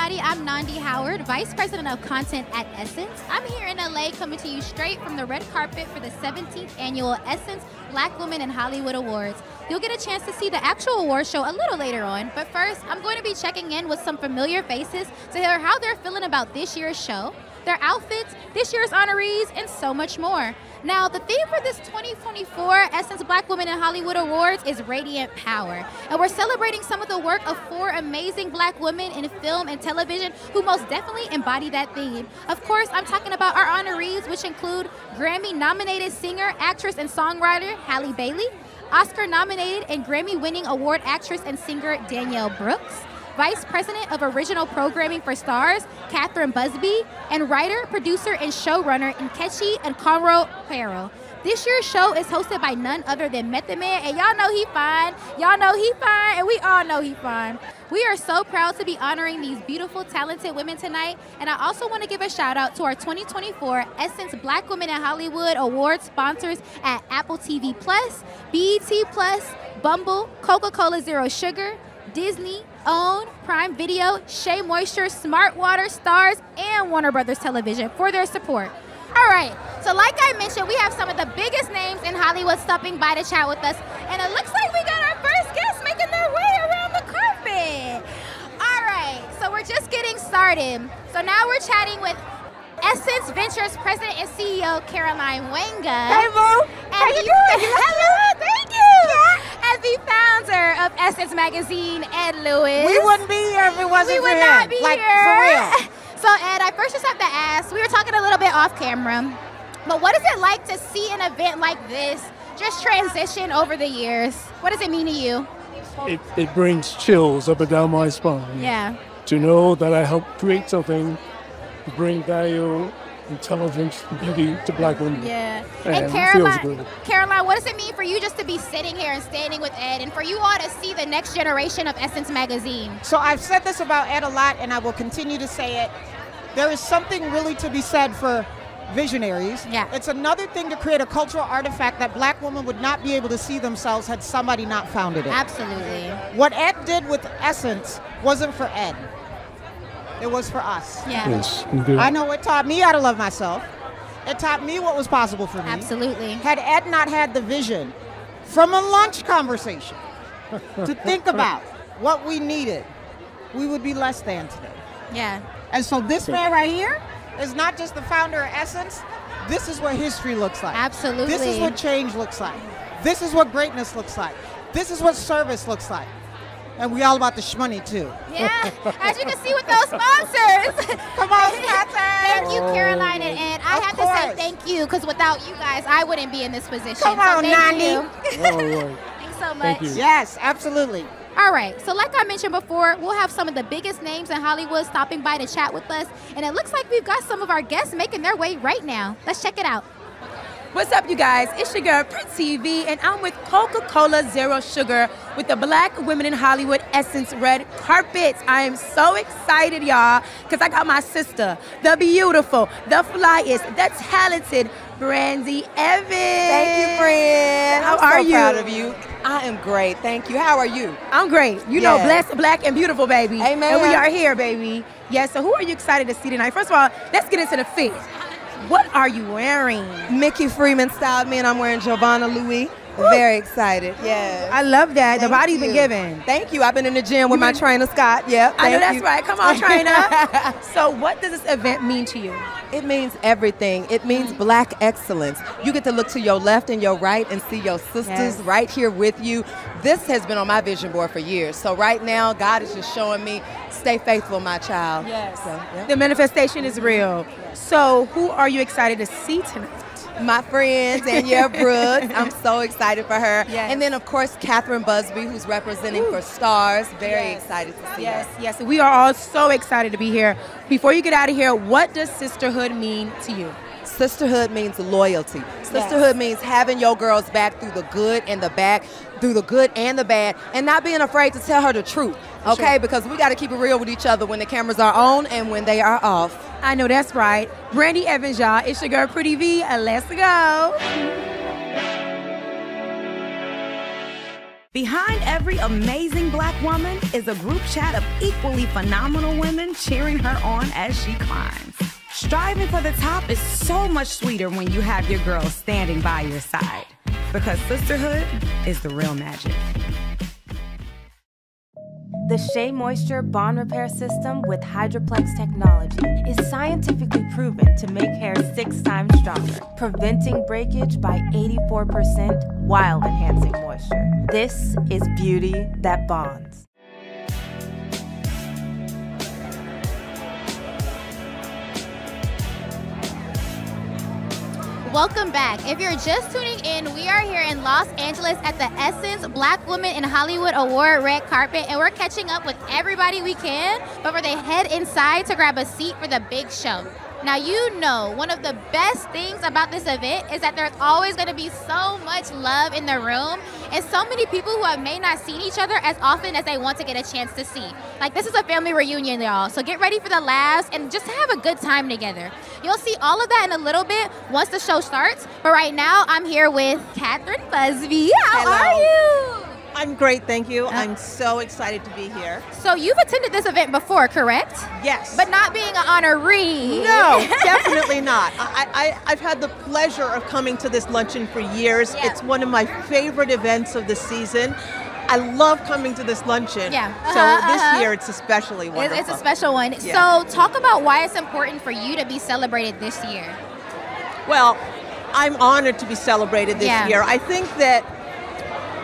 everybody? I'm Nandi Howard, Vice President of Content at Essence. I'm here in LA coming to you straight from the red carpet for the 17th annual Essence Black Women in Hollywood Awards. You'll get a chance to see the actual award show a little later on, but first, I'm going to be checking in with some familiar faces to hear how they're feeling about this year's show, their outfits, this year's honorees, and so much more. Now, the theme for this 2024 Essence Black Women in Hollywood Awards is Radiant Power. And we're celebrating some of the work of four amazing black women in film and television who most definitely embody that theme. Of course, I'm talking about our honorees, which include Grammy nominated singer, actress, and songwriter Halle Bailey, Oscar nominated and Grammy winning award actress and singer Danielle Brooks. Vice President of Original Programming for Starz, Kathryn Busby, and writer, producer, and showrunner Nkechi and Conroe Harrell. This year's show is hosted by none other than Method Man, and y'all know he fine. Y'all know he fine, and we all know he fine. We are so proud to be honoring these beautiful, talented women tonight, and I also want to give a shout out to our 2024 Essence Black Women in Hollywood Award sponsors at Apple TV Plus, BET Plus, Bumble, Coca-Cola Zero Sugar, Disney, OWN, Prime Video, Shea Moisture, Smart Water, Starz, and Warner Brothers Television for their support. All right, so like I mentioned, we have some of the biggest names in Hollywood stopping by to chat with us, and it looks like we got our first guests making their way around the carpet. All right, so we're just getting started. So now we're chatting with Essence Ventures President and CEO Caroline Wanga. Hey, Boo. How you doing? Hello. And the founder of Essence Magazine, Ed Lewis. We wouldn't be here if it wasn't We for would him. not be like, here. for real. So, Ed, I first just have to ask. We were talking a little bit off camera, but what is it like to see an event like this just transition over the years? What does it mean to you? It, it brings chills up and down my spine. Yeah. To know that I helped create something to bring value, intelligence, and beauty to black women. Yeah. And And Caroline, feels good. Caroline, what does it mean for you just to be sitting here and standing with Ed, and for you all to see the next generation of Essence Magazine? So I've said this about Ed a lot, and I will continue to say it. There is something really to be said for visionaries. Yeah. It's another thing to create a cultural artifact that black women would not be able to see themselves had somebody not founded it. Absolutely. What Ed did with Essence wasn't for Ed. It was for us. Yeah. Yes, you do. I know it taught me how to love myself. It taught me what was possible for me. Absolutely. Had Ed not had the vision from a lunch conversation to think about what we needed, we would be less than today. Yeah. And so this man right here is not just the founder of Essence. This is what history looks like. Absolutely. This is what change looks like. This is what greatness looks like. This is what service looks like. And we all about the shmoney too. Yeah, as you can see with those sponsors. Come on, sponsors. Thank you, Caroline and Ed. I Of have to say thank you because without you guys, I wouldn't be in this position. Come So on, thank Nandi. you. Thanks so much. Thank you. Yes, absolutely. All right, so like I mentioned before, we'll have some of the biggest names in Hollywood stopping by to chat with us, and it looks like we've got some of our guests making their way right now. Let's check it out. What's up, you guys? It's your girl, Pretty V, and I'm with Coca Cola Zero Sugar with the Black Women in Hollywood Essence Red Carpet. I am so excited, y'all, because I got my sister, the beautiful, the flyest, the talented Brandee Evans. Thank you, friend. How I'm are so you? proud of you. I am great. Thank you. How are you? I'm great. You know, Yes. blessed, black, and beautiful, baby. Amen. And we are here, baby. Yes, so who are you excited to see tonight? First of all, let's get into the fit. What are you wearing? Mickey Freeman styled me, and I'm wearing Giovanna Louis. Very excited. Yeah. I love that. the Thank body's you. been given. Thank you. I've been in the gym with my trainer Scott. Yep. I know that's you. right. Come on, trainer. so, what does this event mean to you? It means everything. It means mm. black excellence. You get to look to your left and your right and see your sisters Yes. right here with you. This has been on my vision board for years. So right now, God is just showing me, stay faithful, my child. Yes. So, yeah. The manifestation is real. So, who are you excited to see tonight? my friend Danielle Brooks. I'm so excited for her. Yes. And then of course Kathryn Busby, who's representing for Starz. Very Yes. excited to see Yes, her. yes. We are all so excited to be here. Before you get out of here, what does sisterhood mean to you? Sisterhood means loyalty. Sisterhood means having your girls back through the good and the bad, through the good and the bad, and not being afraid to tell her the truth. Okay, because we got to keep it real with each other when the cameras are on and when they are off. I know that's right. Brandee Evans, y'all. It's your girl, Pretty V. and Let's go. Behind every amazing black woman is a group chat of equally phenomenal women cheering her on as she climbs. Striving for the top is so much sweeter when you have your girls standing by your side. Because sisterhood is the real magic. The Shea Moisture Bond Repair System with Hydroplex technology is scientifically proven to make hair six times stronger, preventing breakage by 84% while enhancing moisture. This is beauty that bonds. Welcome back. If you're just tuning in, we are here in Los Angeles at the Essence Black Women in Hollywood Award red carpet, and we're catching up with everybody we can before they head inside to grab a seat for the big show. Now, you know, one of the best things about this event is that there's always going to be so much love in the room and so many people who have may not seen each other as often as they want to get a chance to see. Like, this is a family reunion, y'all. So get ready for the laughs and just have a good time together. You'll see all of that in a little bit once the show starts. But right now, I'm here with Kathryn Busby. How Hello. are you? I'm great, thank you. I'm so excited to be here. So you've attended this event before, correct? Yes. But not being an honoree. no, definitely not. I, I, I've had the pleasure of coming to this luncheon for years. Yeah. It's one of my favorite events of the season. I love coming to this luncheon. Yeah. So Uh-huh, this uh-huh. year it's especially It's, wonderful. it's a special one. Yeah. So, talk about why it's important for you to be celebrated this year. Well, I'm honored to be celebrated this Yeah. year. I think that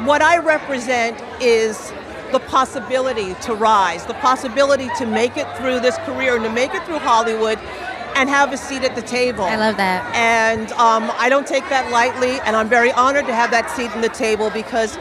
what I represent is the possibility to rise, the possibility to make it through this career and to make it through Hollywood and have a seat at the table. I love that. And um, I don't take that lightly, and I'm very honored to have that seat in the table because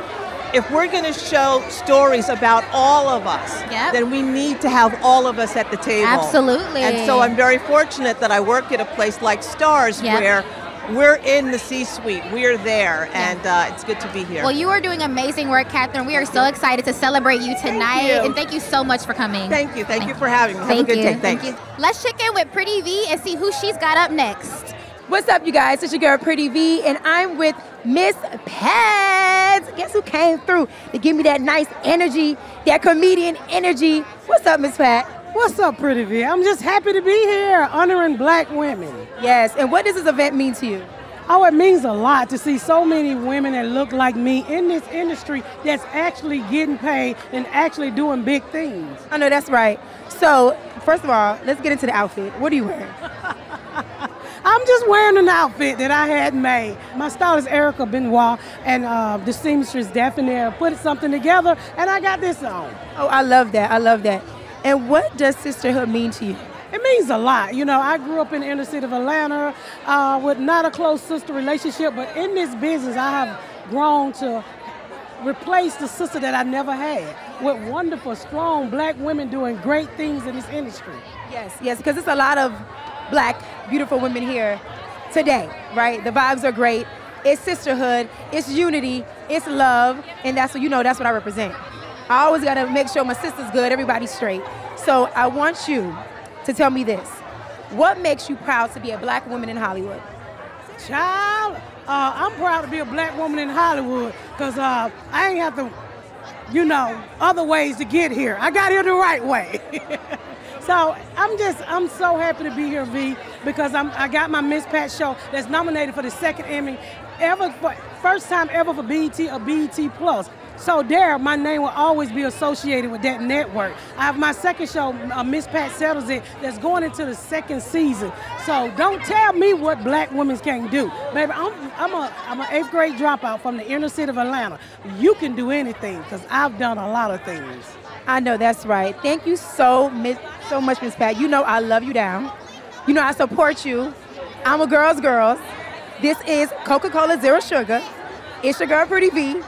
if we're going to show stories about all of us, Yep. then we need to have all of us at the table. Absolutely. And so I'm very fortunate that I work at a place like Starz Yep. where we're in the C-suite, we're there, and uh, it's good to be here. Well, you are doing amazing work, Kathryn. We are so excited to celebrate you tonight. you. And thank you so much for coming. thank you, thank you for having me. Have Thank a good you. day. Thanks. Thank you. Let's check in with Pretty V and see who she's got up next. What's up, you guys? It's your girl Pretty V, and I'm with Miss Pads. Guess who came through to give me that nice energy, that comedian energy? What's up, Miss Pat? What's up, Pretty V? I'm just happy to be here honoring black women. Yes, and what does this event mean to you? Oh, it means a lot to see so many women that look like me in this industry that's actually getting paid and actually doing big things. I know that's right. So, first of all, let's get into the outfit. What are you wearing? I'm just wearing an outfit that I had made. My stylist Erica Benoit and uh, the seamstress Daphne put something together, and I got this on. Oh, I love that. I love that. And what does sisterhood mean to you? It means a lot. You know, I grew up in the inner city of Atlanta uh, with not a close sister relationship, but in this business, I have grown to replace the sister that I never had with wonderful, strong black women doing great things in this industry. Yes, yes, because it's a lot of black, beautiful women here today, right? The vibes are great. It's sisterhood, it's unity, it's love, and that's what you know, that's what I represent. I always gotta make sure my sister's good, everybody's straight. So I want you to tell me this. What makes you proud to be a black woman in Hollywood? Child, uh, I'm proud to be a black woman in Hollywood because uh, I ain't have to, you know, other ways to get here. I got here the right way. so I'm just, I'm so happy to be here, V, because I'm, I got my Miss Pat show that's nominated for the second Emmy ever, for, first time ever for BET or BET Plus. So there, my name will always be associated with that network. I have my second show, uh, Miss Pat Settles It, that's going into the second season. So don't tell me what black women can't do. Baby, I'm, I'm, a, I'm eighth grade dropout from the inner city of Atlanta. You can do anything because I've done a lot of things. I know that's right. Thank you so miss, so much, Miss Pat. You know I love you down. You know I support you. I'm a girl's girls. This is Coca-Cola Zero Sugar. It's your girl Pretty V.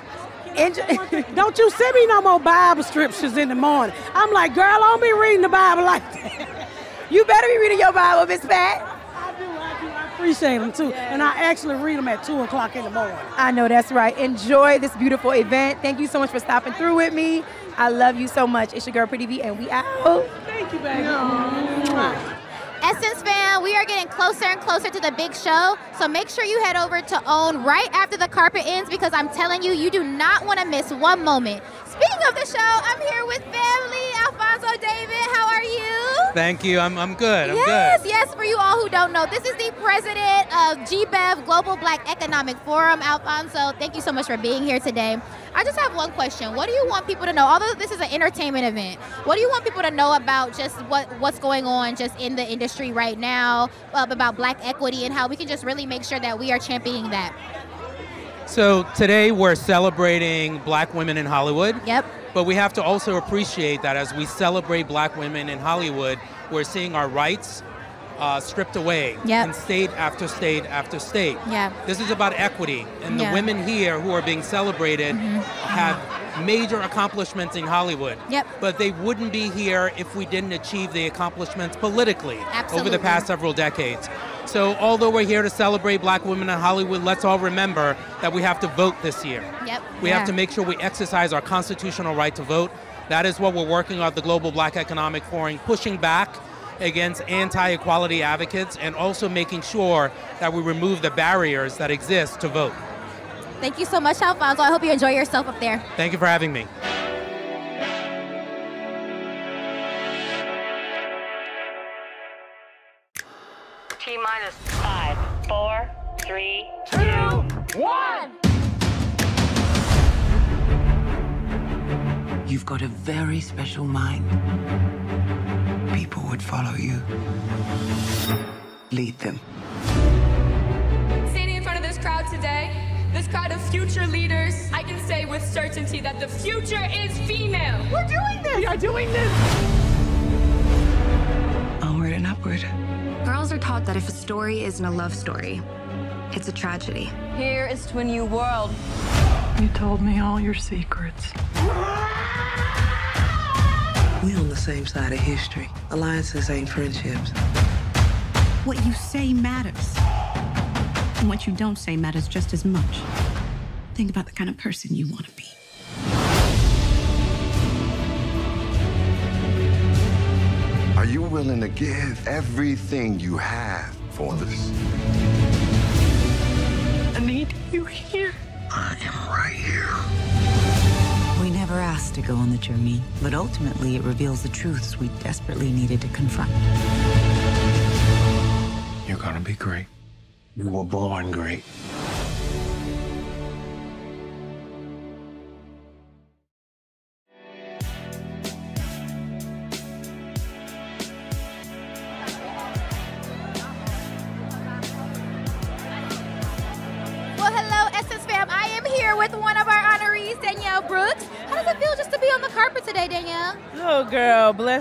Enjoy- Don't you send me no more Bible scriptures in the morning. I'm like, girl, I don't be reading the Bible like that. you better be reading your Bible, Miss Pat. I do, I do. I appreciate them too. And I actually read them at 2 o'clock in the morning. I know that's right. Enjoy this beautiful event. Thank you so much for stopping through with me. I love you so much. It's your girl Pretty V, and we out. Thank you, baby. Essence fam, we are getting closer and closer to the big show. So make sure you head over to OWN right after the carpet ends because I'm telling you, you do not want to miss one moment. Speaking of the show, I'm here with family. Alfonso David, how are you? Thank you. I'm, I'm good. I'm yes, good. yes. For you all who don't know, this is the president of GBEF Global Black Economic Forum. Alfonso, thank you so much for being here today. I just have one question. What do you want people to know? Although this is an entertainment event, what do you want people to know about just what what's going on just in the industry right now uh, about Black equity and how we can just really make sure that we are championing that? So today we're celebrating black women in Hollywood. Yep. But we have to also appreciate that as we celebrate black women in Hollywood, we're seeing our rights uh, stripped away Yep. in state after state after state. Yeah. This is about equity, and the Yeah. women here who are being celebrated Mhm. have major accomplishments in Hollywood. Yep. But they wouldn't be here if we didn't achieve the accomplishments politically over the past several decades. So, although we're here to celebrate black women in Hollywood, let's all remember that we have to vote this year. Yep. We have to make sure we exercise our constitutional right to vote. That is what we're working on at the Global Black Economic Forum, pushing back against anti equality advocates and also making sure that we remove the barriers that exist to vote. Thank you so much, Alfonso. I hope you enjoy yourself up there. Thank you for having me. Four, three, two, one. You've got a very special mind. People would follow you. Lead them. Standing in front of this crowd today, this crowd of future leaders, I can say with certainty that the future is female. We're doing this! We are doing this! Oh, Onward and upward. Girls are taught that if a story isn't a love story, it's a tragedy. Here is to a new world. You told me all your secrets. We're on the same side of history. Alliances ain't friendships. What you say matters. And what you don't say matters just as much. Think about the kind of person you want to be. You willing to give everything you have for this? I need you here. I am right here. We never asked to go on the journey, but ultimately it reveals the truths we desperately needed to confront. You're gonna be great. You were born great.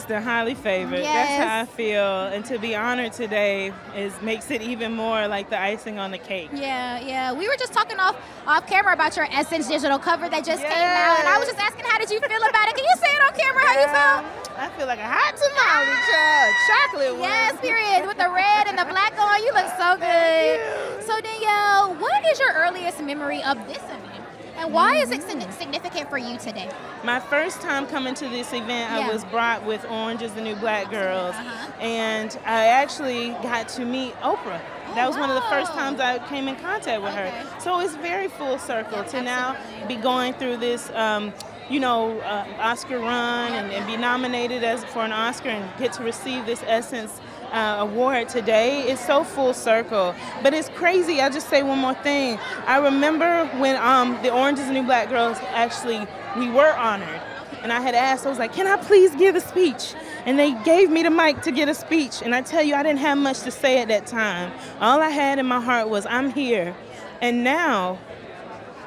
Blessed and highly favored. Yes. That's how I feel. And to be honored today is makes it even more like the icing on the cake. Yeah, yeah. We were just talking off off camera about your Essence digital cover that just came out, and I was just asking, how did you feel about it? Can you say it on camera how you felt? I feel like a hot tamale, ah. child. Chocolate one. Yes, period. With the red and the black on, you look so good. So Danielle, what is your earliest memory of this event? And why is it significant for you today? My first time coming to this event, Yeah. Uh-huh. I was brought with Orange is the New Black Girls, and I actually got to meet Oprah. That was one of the first times I came in contact with her. So it's very full circle to now be going through this, um, you know, uh, Oscar run and, and be nominated as for an Oscar and get to receive this Essence uh, award today. It's so full circle. But it's crazy. I'll just say one more thing. I remember when um, the Orange is the New Black Girls actually, we were honored. And I had asked, I was like, can I please give a speech? And they gave me the mic to get a speech. And I tell you, I didn't have much to say at that time. All I had in my heart was, I'm here. And now,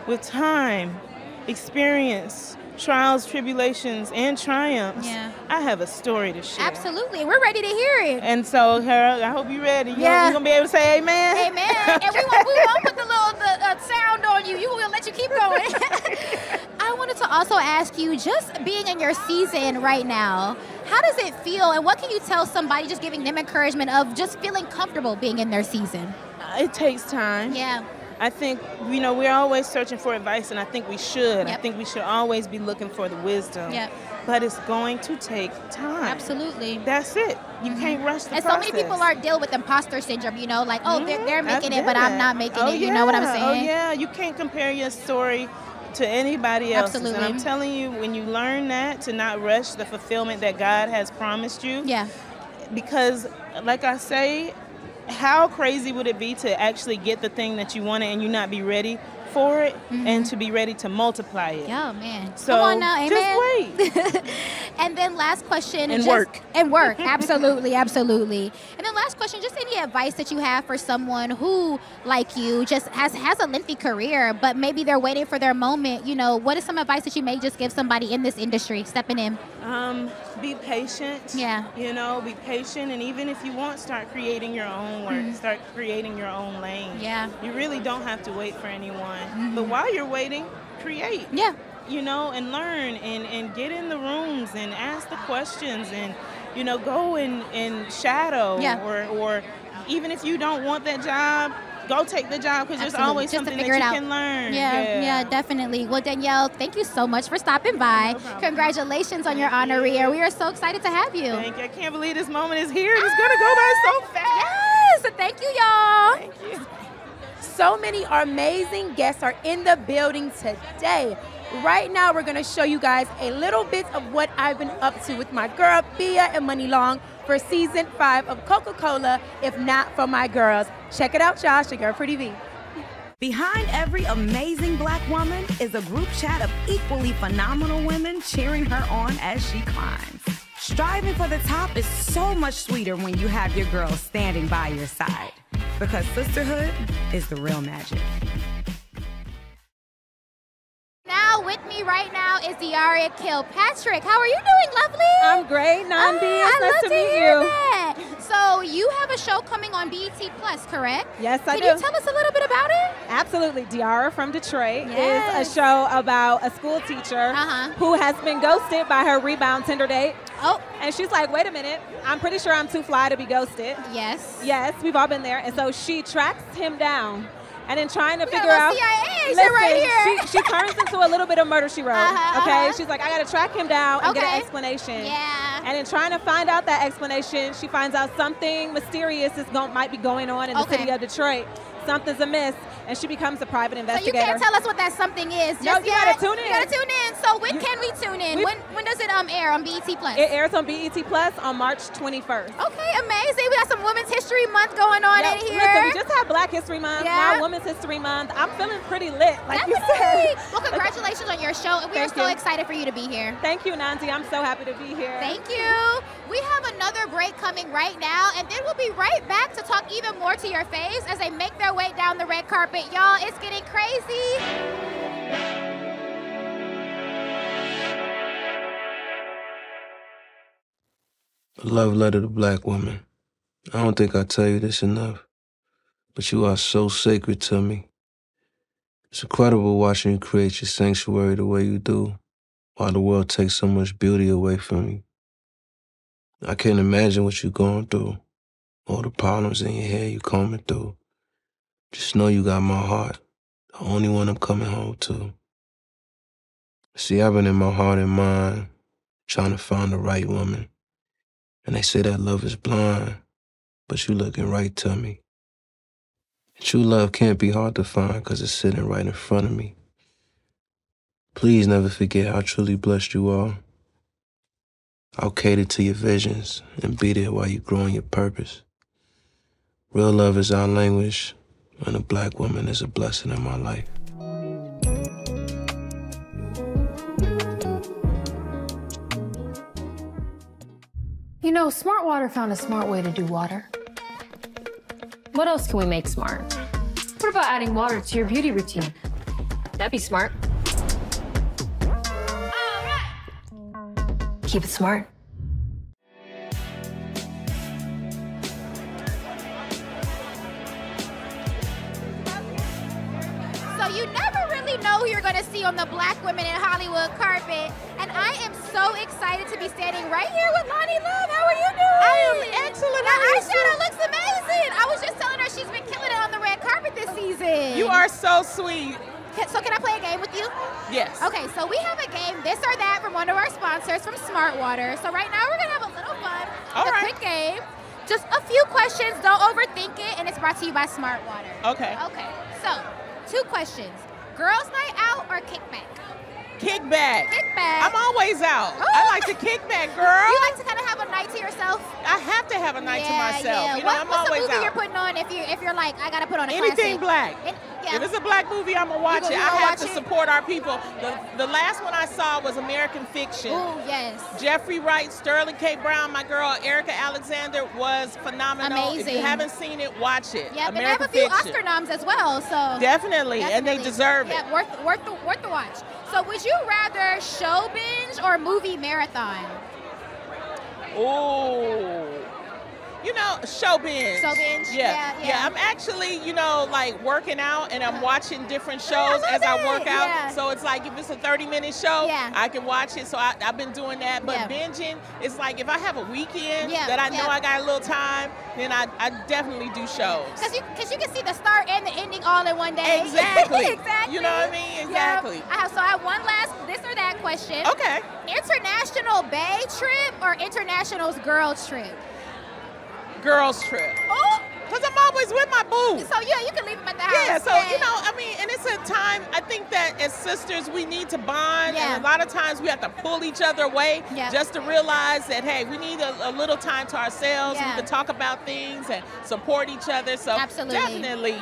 with time, experience, trials, tribulations, and triumphs, Yeah. I have a story to share. Absolutely. We're ready to hear it. And so, Harold, I hope you're ready. You Yeah. You're gonna be able to say amen? Amen. And we won't, we won't put the little the, uh, sound on you. You will let you keep going. I wanted to also ask you, just being in your season right now, how does it feel, and what can you tell somebody just giving them encouragement of just feeling comfortable being in their season? It takes time. Yeah. I think you know we're always searching for advice, and I think we should. I think we should always be looking for the wisdom. Yep. But it's going to take time. Absolutely. That's it. You mm-hmm. can't rush the And so many people are dealing with imposter syndrome, you know, like, oh, they're, they're making it, but I'm not making Oh, it. You know what I'm oh, saying? Oh yeah, you can't compare your story to anybody else's. And I'm telling you, when you learn that, to not rush the fulfillment that God has promised you. Yeah. Because, like I say, how crazy would it be to actually get the thing that you wanted and you not be ready for it and to be ready to multiply it? Mm-hmm. Yeah, man. So Come on now, amen. just wait. and then last question. And just- work. And work. Absolutely, absolutely. And then last question, just any advice that you have for someone who, like you, just has has a lengthy career, but maybe they're waiting for their moment. You know, what is some advice that you may just give somebody in this industry stepping in? Um, be patient. Yeah. You know, be patient, and even if you want, start creating your own work. Mhm. Start creating your own lane. Yeah. Mm-hmm. You really don't have to wait for anyone. But while you're waiting, create. Yeah. You know, and learn and, and get in the rooms and ask the questions and, you know, go and, and shadow Yeah. or or even if you don't want that job, go take the job because there's always Just something that you can learn. Yeah, yeah, definitely. Well, Danielle, thank you so much for stopping by. Congratulations on your honoree. We are so excited to have you. Thank you. I can't believe this moment is here. It's gonna go by so fast. Yes, thank you, y'all. Thank you. So many amazing guests are in the building today. Right now, we're gonna show you guys a little bit of what I've been up to with my girl Bia and Money Long for season five of Coca Cola, if not for my girls. Check it out, y'all. It's your girl Pretty V. Behind every amazing black woman is a group chat of equally phenomenal women cheering her on as she climbs. Striving for the top is so much sweeter when you have your girls standing by your side. Because sisterhood is the real magic. Now with me right now is Diarra Kilpatrick. How are you doing, lovely? I'm great, Nandi. Ah, It's I nice love to to meet hear you. that. So you have a show coming on BET Plus, correct? Yes, I Can do. you tell us a little bit about it? Absolutely. Diarra from Detroit Yes. is a show about a school teacher Uh-huh. who has been ghosted by her rebound Tinder date. Oh. And she's like, wait a minute, I'm pretty sure I'm too fly to be ghosted. Yes. Yes, we've all been there. And so she tracks him down. And in trying to got figure out, CIA agent right here. She, she turns into a little bit of murder she wrote. Uh-huh, okay, uh-huh. she's like, I gotta track him down and get an explanation. Yeah. And in trying to find out that explanation, she finds out something mysterious is going, might be going on in the city of Detroit. Something's amiss, and she becomes a private investigator. So you can't tell us what that something is. No, just you yet. gotta tune in. You gotta tune in. So when can we tune in? we- when when does it um air on BET Plus? It airs on BET Plus on March 21st. Okay, amazing. We got some Women's History Month going on Yeah, in here. Listen, we just had Black History Month, Yeah. now Women's History Month. I'm feeling pretty lit, like you said. Well, congratulations on your show, and we Thank are so you. excited for you to be here. Thank you, Nancy. I'm so happy to be here. Thank you. We have another break coming right now, and then we'll be right back to talk even more to your faves as they make their way down the red carpet. Y'all, it's getting crazy. A love letter to black women. I don't think I tell you this enough, but you are so sacred to me. It's incredible watching you create your sanctuary the way you do, while the world takes so much beauty away from you. I can't imagine what you're going through, all the problems in your head you're combing through. Just know you got my heart, the only one I'm coming home to. See, I've been in my heart and mind, trying to find the right woman. And they say that love is blind, but you looking right to me. True love can't be hard to find because it's sitting right in front of me. Please never forget how truly blessed you are. I'll cater to your visions and be there while you grow in your purpose. Real love is our language, and a black woman is a blessing in my life. You know, Smart Water found a smart way to do water. What else can we make smart? What about adding water to your beauty routine? That'd be smart. Keep it smart. You never really know who you're going to see on the Black Women in Hollywood carpet. And I am so excited to be standing right here with Loni Love. How are you doing? I am excellent. That How are you eyeshadow looks amazing. I was just telling her she's been killing it on the red carpet this season. You are so sweet. So can I play a game with you? Yes. Okay, so we have a game, this or that, from one of our sponsors from Smart Water. So right now we're gonna have a little fun. All a right. quick game. Just a few questions. Don't overthink it, and it's brought to you by Smart Water. Okay. Okay. So, two questions: Girls' night out or kickback? Kickback. Kickback. I'm always out. I like to kick back, girl. You like to kind of have a night to yourself? I have to have a night to myself. Yeah. You know, what, I'm what's always the movie out. you're putting on if you if you're like I gotta put on a Anything classic? black. Any- yeah. If it's a black movie, I'm gonna watch it. gonna- I have to it? support our people. The, the last one I saw was American Fiction. Oh yes. Jeffrey Wright, Sterling K. Brown, my girl Erika Alexander was phenomenal. Amazing. If you haven't seen it, watch it. Yeah, but they have a few Fiction. Oscar noms as well, so Definitely, and they deserve it. Yeah, worth worth the worth the watch. So would you rather show binge or movie marathon? Ooh. You know, show binge. Show binge, yeah, yeah. I'm actually, you know, like working out and I'm watching different oh, shows I as I work it, out. yeah. So it's like if it's a 30 minute show, Yeah. I can watch it. So I, I've been doing that. But Yeah. binging, it's like if I have a weekend Yeah, that I know yeah. I got a little time, then I, I definitely do shows. Because you, cause you can see the start and the ending all in one day. Exactly. exactly. You know what I mean? Yeah. Exactly. I have, so I have one last this or that question. Okay. International Bay trip or International's girl trip? Girls trip. Oh. Because I'm always with my boo. So yeah, you can leave them at the house. Yeah, so you know, I mean, and it's a time. I think that as sisters, we need to bond, Yeah. and a lot of times we have to pull each other away Yeah. just to realize that hey, we need a, a little time to ourselves. Yeah. We can talk about things and support each other. So Absolutely. definitely,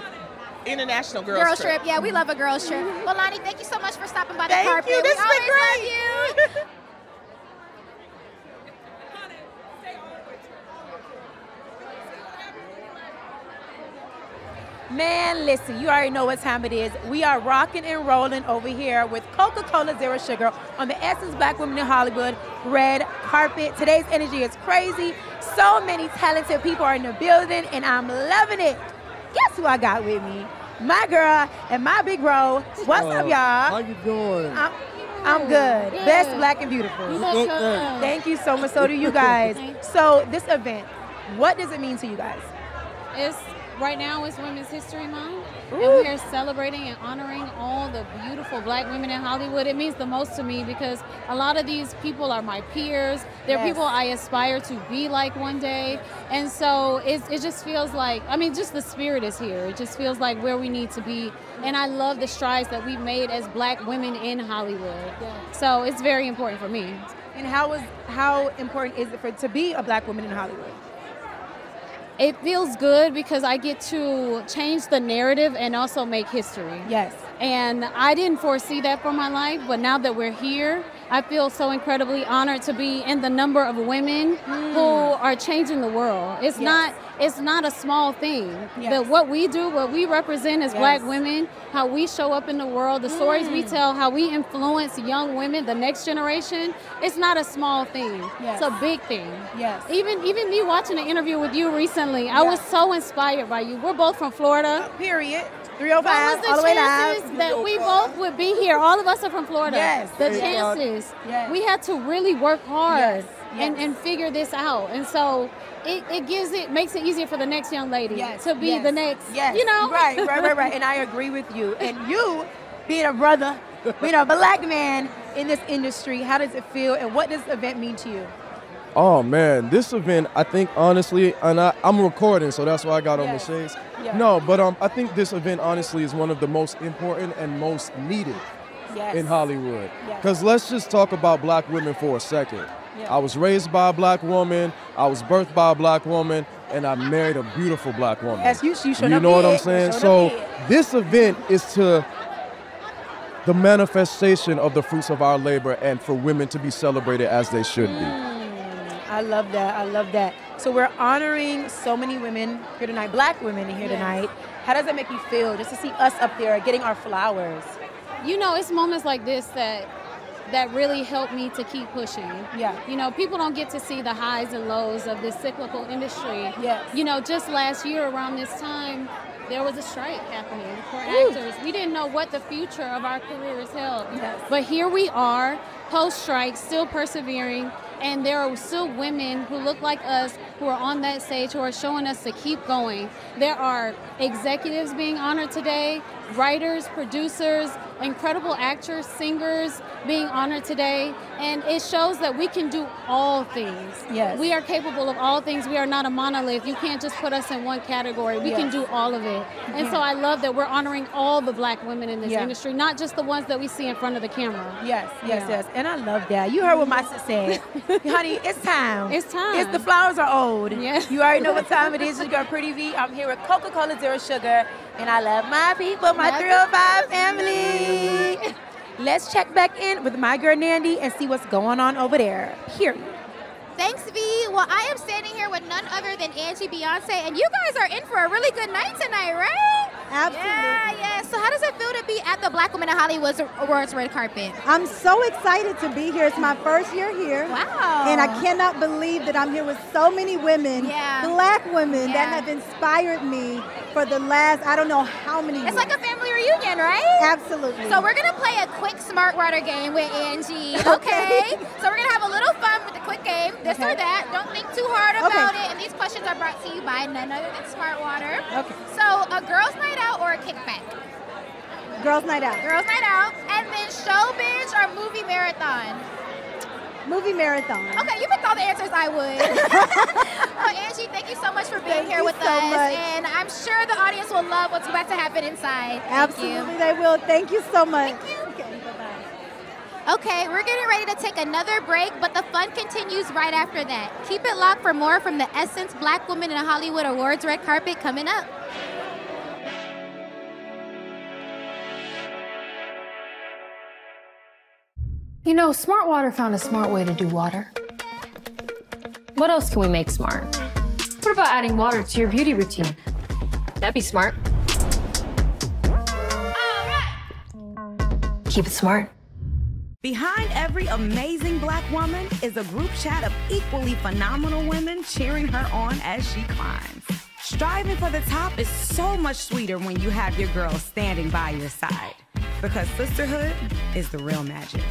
international girls, Girls trip. Yeah, we love a girls trip. Well, Loni, thank you so much for stopping by the Thank carpet. you. This we has been always love you. Man, listen, you already know what time it is. We are rocking and rolling over here with Coca Cola Zero Sugar on the Essence Black Women in Hollywood red carpet. Today's energy is crazy. So many talented people are in the building, and I'm loving it. Guess who I got with me? My girl and my big bro. What's up, uh, y'all? How you doing? I'm, I'm good. Yeah. Best black and beautiful. You look good. Thank you so much. So do you guys. So this event, what does it mean to you guys? It's right now is Women's History Month, Ooh. and we are celebrating and honoring all the beautiful Black women in Hollywood. It means the most to me because a lot of these people are my peers. They're Yes. people I aspire to be like one day, and so it it just feels like I mean, just the spirit is here. It just feels like where we need to be, and I love the strides that we've made as Black women in Hollywood. So it's very important for me. And how is how important is it for to be a black woman in Hollywood? It feels good because I get to change the narrative and also make history. Yes. And I didn't foresee that for my life, but now that we're here, I feel so incredibly honored to be in the number of women who are changing the world. It's Yes. not it's not a small thing. Yes. That what we do, what we represent as black women, how we show up in the world, the stories we Mm. tell, how we influence young women, the next generation, it's not a small thing. Yes. It's a big thing. Yes. Even even me watching an interview with you recently, I was so inspired by you. We're both from Florida. Period. Oh what 305 was the all the way live. that we both would be here? All of us are from Florida. Yes. The chances. Yes. We had to really work hard Yes. And, and figure this out. And so it, it gives it makes it easier for the next young lady Yes, to be yes, the next. Yes. You know? Right, right, right, right. And I agree with you. And you, being a brother, being a black man in this industry, how does it feel and what does the event mean to you? Oh man, this event, I think honestly, and I, I'm recording, so that's why I got on Yes. the shades. Yeah. No, but um, I think this event honestly is one of the most important and most needed Yes. in Hollywood. Because let's just talk about black women for a second. Yeah. I was raised by a black woman, I was birthed by a black woman, and I married a beautiful black woman. Yes, you, you should You know what I'm saying? So this event is to the manifestation of the fruits of our labor and for women to be celebrated as they should be. I love that. I love that. So we're honoring so many women here tonight, black women here Yes. tonight. How does that make you feel just to see us up there getting our flowers? you know, it's moments like this that that really help me to keep pushing. Yeah. You know, people don't get to see the highs and lows of this cyclical industry. Yes. You know, just last year around this time, there was a strike happening for actors. We didn't know what the future of our careers held. Yes. But here we are, post strike, still persevering. And there are still women who look like us who are on that stage who are showing us to keep going. There are executives being honored today, writers, producers, incredible actors, singers being honored today. And it shows that we can do all things. Yes. We are capable of all things. We are not a monolith. You can't just put us in one category. We can do all of it. And so I love that we're honoring all the black women in this Yeah. industry, not just the ones that we see in front of the camera. Yes, yes, Yeah. yes. And I love that. You heard what my sis said. Honey, it's time. It's time. It's the flowers are old. Yeah. You already know what time it is. It's your girl Pretty V. I'm here with Coca-Cola Zero Sugar. And I love my people, my My 305 family. Let's check back in with my girl Nandy and see what's going on over there. Period. Thanks, V. Well, I am standing here with none other than Angie Beyonce, and you guys are in for a really good night tonight, right? Absolutely. Yeah, yeah. So, how does it feel to be at the Black Women in Hollywood Awards red carpet? I'm so excited to be here. It's my first year here. Wow. And I cannot believe that I'm here with so many women, Yeah. black women, Yeah. that have inspired me for the last, I don't know how many It's years. like a family reunion, right? Absolutely. So we're gonna play a quick smart water game with Angie. Okay. so we're gonna have a little fun with the quick game. This or that. Don't think too hard Okay. about it. And these questions are brought to you by none other than Smart Water. Okay. So a girls' night out or a kickback? Girls' night out. Girls' night out. And then show binge or movie marathon? Movie marathon. Okay, you picked all the answers I would. well, Angie, thank you so much for being Thank here you with so us. much. And I'm sure the audience will love what's about to happen inside. Thank Absolutely, you. they will. Thank you so much. Okay, we're getting ready to take another break, but the fun continues right after that. Keep it locked for more from the Essence Black Women in Hollywood Awards red carpet coming up. You know, Smart Water found a smart way to do water. What else can we make smart? What about adding water to your beauty routine? That'd be smart. Keep it smart. Behind every amazing black woman is a group chat of equally phenomenal women cheering her on as she climbs. Striving for the top is so much sweeter when you have your girl standing by your side. Because sisterhood is the real magic.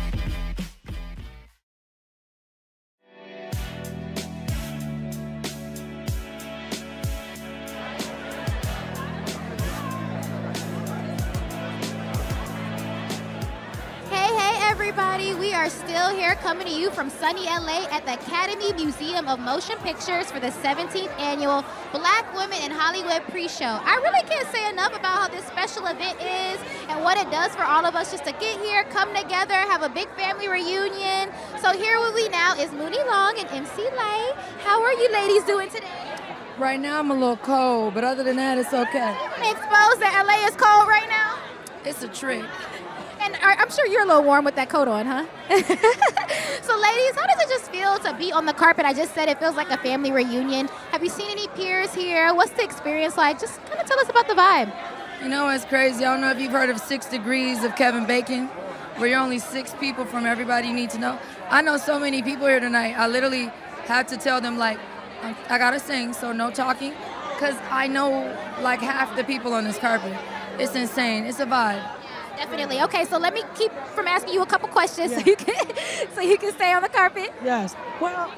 Everybody. We are still here coming to you from sunny LA at the Academy Museum of Motion Pictures for the 17th annual Black Women in Hollywood pre show. I really can't say enough about how this special event is and what it does for all of us just to get here, come together, have a big family reunion. So, here with me now is Muni Long and MC Lyte. How are you ladies doing today? Right now I'm a little cold, but other than that, it's okay. Exposed that LA is cold right now? It's a trick. And I'm sure you're a little warm with that coat on, huh? so, ladies, how does it just feel to be on the carpet? I just said it feels like a family reunion. Have you seen any peers here? What's the experience like? Just kind of tell us about the vibe. You know what's crazy? I don't know if you've heard of Six Degrees of Kevin Bacon, where you're only six people from everybody you need to know. I know so many people here tonight. I literally had to tell them, like, I I gotta sing, so no talking, because I know like half the people on this carpet. It's insane. It's a vibe. Definitely. Okay, so let me keep from asking you a couple questions so you can so you can stay on the carpet. Yes. Well,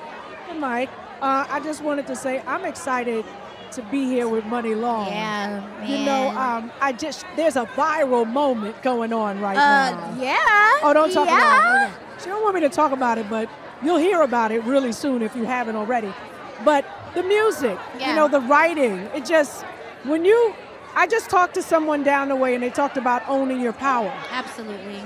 Mike, uh, I just wanted to say I'm excited to be here with Muni Long. Yeah, You know, um, I just there's a viral moment going on right Uh, now. yeah. Oh, don't talk yeah. about it. Okay. She don't want me to talk about it, but you'll hear about it really soon if you haven't already. But the music, Yeah. you know, the writing, it just when you I just talked to someone down the way and they talked about owning your power. Absolutely.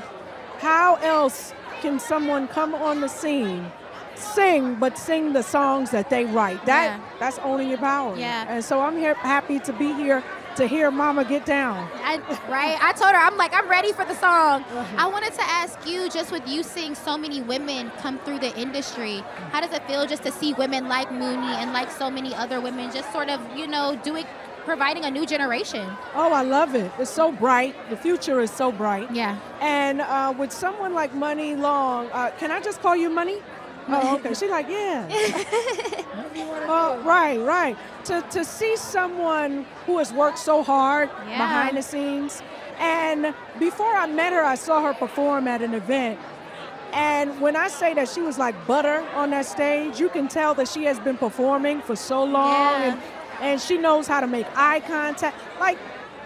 How else can someone come on the scene, sing, but sing the songs that they write? That Yeah. that's owning your power. Yeah. And so I'm here happy to be here to hear Mama get down. I, right? I told her, I'm like, I'm ready for the song. Uh-huh. I wanted to ask you, just with you seeing so many women come through the industry, how does it feel just to see women like Muni and like so many other women just sort of, you know, doing, providing a new generation? Oh, I love it. It's so bright. The future is so bright. Yeah. And uh, with someone like Muni Long, uh, can I just call you Money? Oh, okay. She's like, yeah. Oh, right, right. To, to see someone who has worked so hard Yeah. behind the scenes. And before I met her, I saw her perform at an event. And when I say that she was like butter on that stage, you can tell that she has been performing for so long Yeah. and, and she knows how to make eye contact. Like,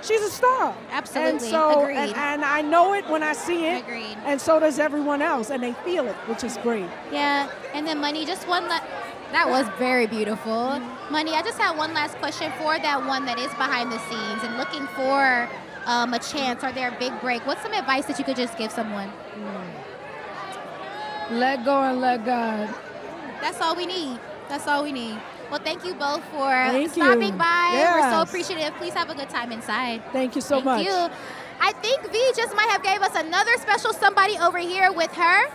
she's a star. And Absolutely. so, Agreed. and, and I know it when I see it. Agreed. And so does everyone else, and they feel it, which is great. Yeah, and then Money, just one la- that was very beautiful. Money, I just have one last question for that one that is behind the scenes and looking for um, a chance or their big break. What's some advice that you could just give someone? Let go and let God. That's all we need. That's all we need. Well, thank you both for Thank stopping you. by. We're so appreciative. Please have a good time inside. Thank you so Thank much. you. I think V just might have gave us another special somebody over here with her.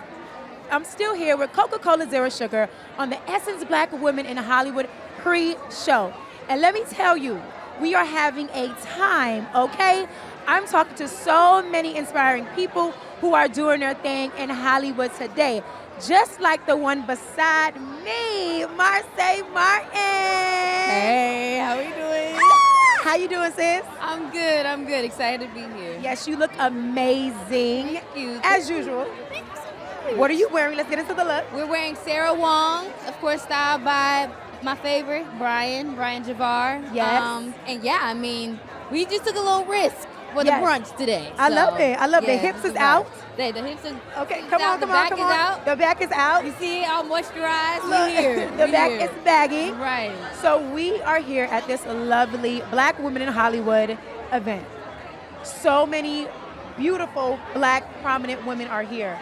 I'm still here with Coca-Cola Zero Sugar on the Essence Black Women in Hollywood pre-show. And let me tell you, we are having a time, okay? I'm talking to so many inspiring people who are doing their thing in Hollywood today. Just like the one beside me, Marsai Martin. Hey, how we doing? How you doing, sis? I'm good. I'm good. Excited to be here. Yes, you look amazing. Thank you. As usual. What are you wearing? Let's get into the look. We're wearing Sarah Wong, of course, styled by my favorite, Brian, Bryon Javar. Yes. Um, and yeah, I mean, we just took a little risk for Yes. the brunch today. I love it. I love it. yeah, Hips is out. The, the hips is Okay, come out, on, the come on, back come is on. out. The back is out. You see, all moisturized. Look, we here. the we back here. is baggy. Right. So we are here at this lovely Black Women in Hollywood event. So many beautiful black prominent women are here.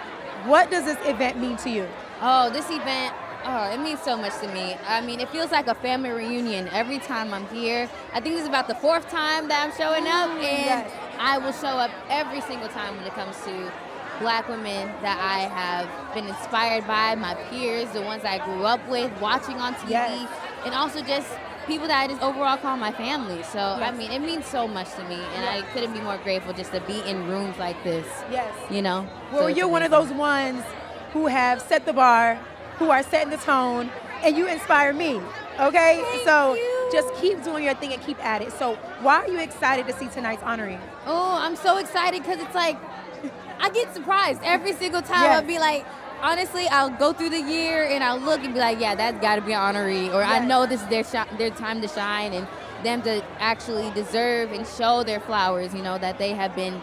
What does this event mean to you? Oh, this event, oh, it means so much to me. I mean, it feels like a family reunion every time I'm here. I think this is about the fourth time that I'm showing up, Mm, and yes. I will show up every single time when it comes to black women that I have been inspired by, my peers, the ones I grew up with, watching on TV, Yes. and also just people that I just overall call my family. So, I mean, it means so much to me, and I couldn't be more grateful just to be in rooms like this. Yes. You know? Well, So you're one of those ones who have set the bar, who are setting the tone, and you inspire me. Okay? so just keep doing your thing and keep at it. So why are you excited to see tonight's honoring? Oh, I'm so excited because it's like I get surprised every single time. Yes. I'll be like, honestly, I'll go through the year and I'll look and be like, yeah, that's got to be an honoree, or I know this is their shi- their time to shine and them to actually deserve and show their flowers. You know that they have been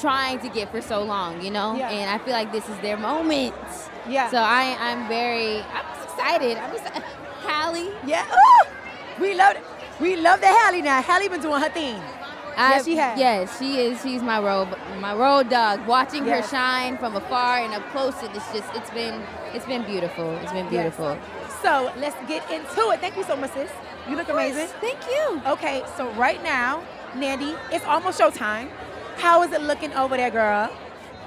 trying to get for so long. You know, Yeah. and I feel like this is their moment. Yeah. So I I'm very I'm just excited. I'm just Halle. Yeah. Ooh! We love. We love the Halle now. Halle been doing her thing. I- yes, she has. Yes, she is. She's my road, my road dog. Watching Yes. her shine from afar and up close, it's just, it's been, it's been beautiful. It's been beautiful. So let's get into it. Thank you so much, sis. You look amazing. Thank you. Okay, so right now, Nandy, it's almost showtime. How is it looking over there, girl?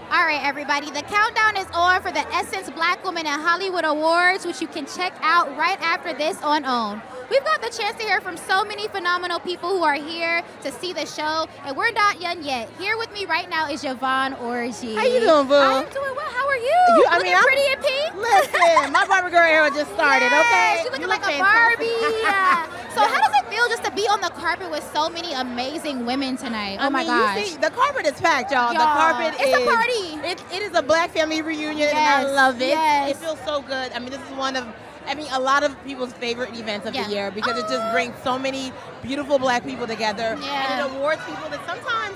All right, everybody. The countdown is on for the Essence Black Women in Hollywood Awards, which you can check out right after this on OWN. We've got the chance to hear from so many phenomenal people who are here to see the show, and we're not done yet. Here with me right now is Yvonne Orji. How you doing, boo? I'm doing well. How are you? You- I looking mean, I'm- pretty in pink. Listen, my Barbie girl era just started, Yes, okay? She's looking You like look a fantastic. Barbie. Yeah. So how does it feel just to be on the carpet with so many amazing women tonight? Oh I my mean, gosh. You see, the carpet is packed, y'all. The carpet it's a is party. It, it is a black family reunion, and I love it. yes. It feels so good. I mean, this is one of, I mean, a lot of people's favorite events of Yeah. the year because it just brings so many beautiful black people together, Yeah. and it awards people that sometimes.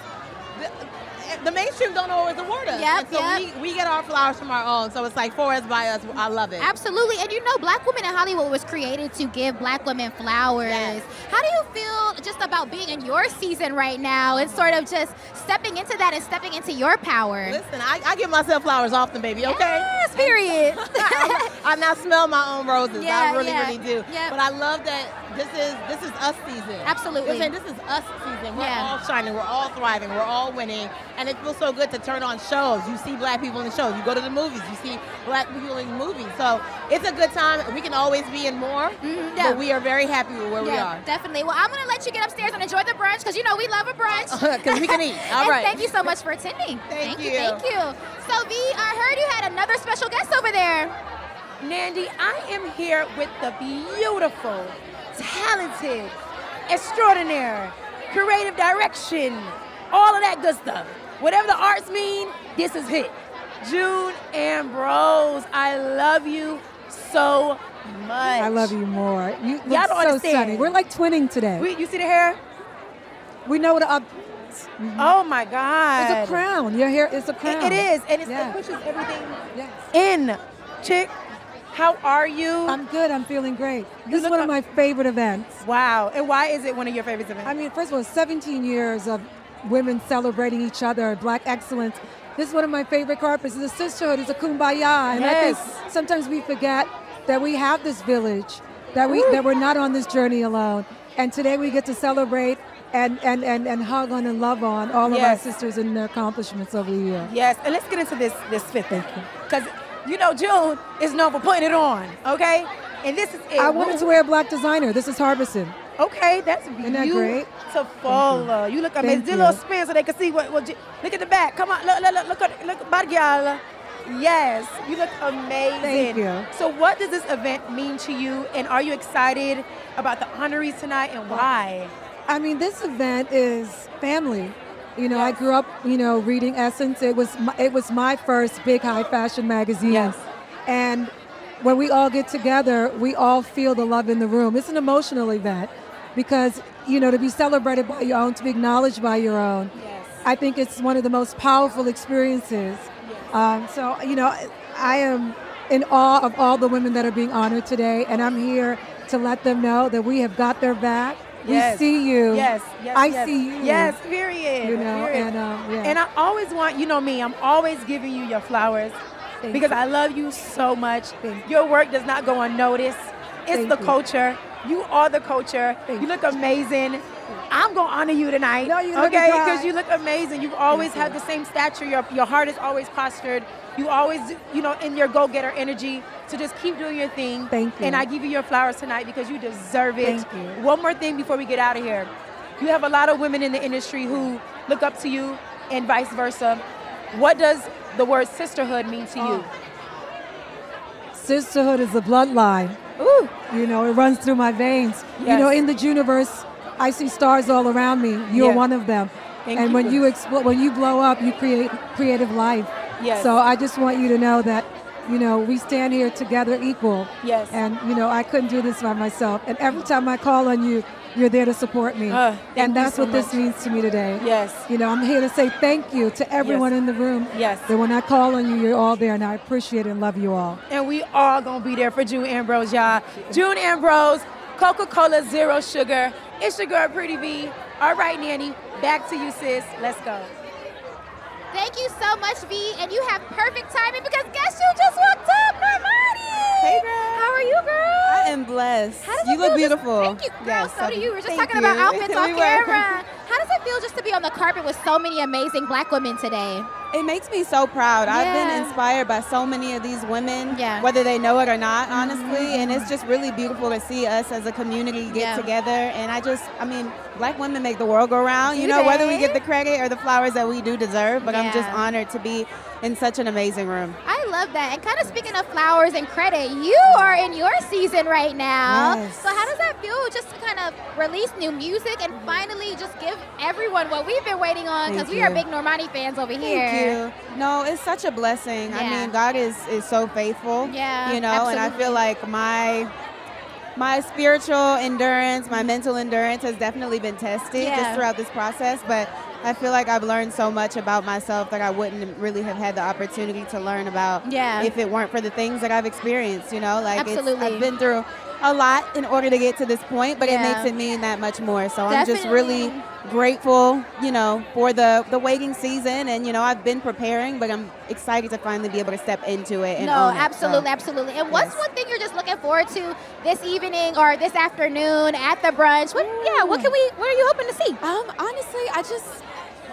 The, mainstream don't always award us. Yep, and so yep. we, we get our flowers from our own. So it's like for us, by us. I love it. Absolutely. And you know, Black Women in Hollywood was created to give black women flowers. How do you feel just about being in your season right now and sort of just stepping into that and stepping into your power? Listen, I, I give myself flowers often, baby, okay? Yes, period. I now smell my own roses. Yeah, I really, yeah. really do. Yep. But I love that this is this is us season. Absolutely. You know saying? This is us season. We're Yeah. all shining. We're all thriving. We're all winning. And it feels so good to turn on shows. You see black people in the shows. You go to the movies. You see black people in movies. So it's a good time. We can always be in more. Mm-hmm, yeah. But we are very happy with where we are. Definitely. Well, I'm going to let you get upstairs and enjoy the brunch because you know we love a brunch. 'Cause we can eat. All and right. Thank you so much for attending. Thank you. you. Thank you. So, V, I heard you had another special guest over there. Nandy, I am here with the beautiful, talented, extraordinary, creative direction, all of that good stuff. Whatever the arts mean, this is it. June Ambrose, I love you so much. I love you more. You look Y'all don't so understand. stunning. We're like twinning today. We, you see the hair? We know what up. Mm-hmm. Oh my God. It's a crown. Your hair is a It- crown. it is, and it's, Yeah. it pushes everything in. Chick, how are you? I'm good. I'm feeling great. This is one of my favorite events. Wow. And why is it one of your favorite events? I mean, first of all, 17 years of women celebrating each other, black excellence. This is one of my favorite carpets. It's a sisterhood. It's a kumbaya. And I think sometimes we forget that we have this village, that we Ooh. that we're not on this journey alone. And today we get to celebrate and and and, and hug on and love on all of our sisters and their accomplishments over the year. Yes, and let's get into this this fifth thing. Because you know June is known for putting it on, okay? And this is it. I wanted to wear a black designer. This is Harbison. Okay, that's beautiful. Isn't that great? beautiful. You. you look amazing. Do a little spin so they can see what. what you, look at the back. Come on, look, look, look, look, at- look, body girl. Yes, you look amazing. Thank you. So, what does this event mean to you, and are you excited about the honorees tonight, and why? I mean, this event is family. You know, I grew up, you know, reading Essence. It was my, it was my first big high fashion magazine. Yes. And when we all get together, we all feel the love in the room. It's an emotional event because, you know, to be celebrated by your own, to be acknowledged by your own. yes. I think it's one of the most powerful experiences. Um, so, you know, I am in awe of all the women that are being honored today, and I'm here to let them know that we have got their back. Yes. We see you. Yes, yes, I yes. see you. Yes, period. You know, period. and um, yeah. And I always want, you know me, I'm always giving you your flowers Thank because you. I love you so much. Your work does not go unnoticed. It's Thank the you. culture. You are the culture. you look amazing. I'm gonna honor you tonight. No, you okay? Because you look amazing. You've always had the same stature. Your your heart is always postured. You always, you know, in your go-getter energy. So just keep doing your thing. Thank you. And I give you your flowers tonight because you deserve it. Thank you. One more thing before we get out of here. You have a lot of women in the industry who look up to you and vice versa. What does the word sisterhood mean to you? Oh. Sisterhood is a bloodline. Ooh. You know, it runs through my veins. You know, in the universe, I see stars all around me. You're Yes. one of them. Thank and you. when you when you blow up, you create creative life. Yes. So I just want you to know that, you know, we stand here together equal. Yes. And you know, I couldn't do this by myself. And every time I call on you, you're there to support me. Uh, and that's so what this means to me today. Yes. You know, I'm here to say thank you to everyone Yes. in the room. Yes. That when I call on you, you're all there, and I appreciate and love you all. And we all gonna be there for June Ambrose, y'all. June Ambrose, Coca-Cola Zero Sugar. It's your girl, Pretty V. All right, Nanny, back to you, sis. Let's go. Thank you so much, V. And you have perfect timing because guess who just walked up? Normani! Hey, girl. How are you, girl? I am blessed. How does you it look feel beautiful. Just, thank you, girl. Yes, so do you. We were just talking about outfits on camera. How does it feel just to be on the carpet with so many amazing black women today? It makes me so proud. I've been inspired by so many of these women, Yeah. Mm-hmm. whether they know it or not, honestly. And it's just really beautiful to see us as a community get Yeah. together. And I just, I mean, black women make the world go round. You Do know, whether we get the credit or the flowers that we do deserve. But I'm just honored to be in such an amazing room. I love that. And kind of speaking of flowers and credit, you are in your season right now. Yes. So how does that feel just to kind of release new music and finally just give everyone what we've been waiting on because we are big Normani fans over here. Thank you. No, it's such a blessing. I mean, God is is so faithful. Yeah, You know, and I feel like my my spiritual endurance, my mental endurance has definitely been tested Yeah. just throughout this process, but I feel like I've learned so much about myself that I wouldn't really have had the opportunity to learn about Yeah. if it weren't for the things that I've experienced, you know? Like Absolutely. I've been through a lot in order to get to this point, but Yeah. it makes it mean that much more. So I'm just really grateful, you know, for the the waiting season, and you know, I've been preparing, but I'm excited to finally be able to step into it. And no, own it. So, absolutely, absolutely. And what's one thing you're just looking forward to this evening or this afternoon at the brunch? What, yeah, what can we? What are you hoping to see? Um, honestly, I just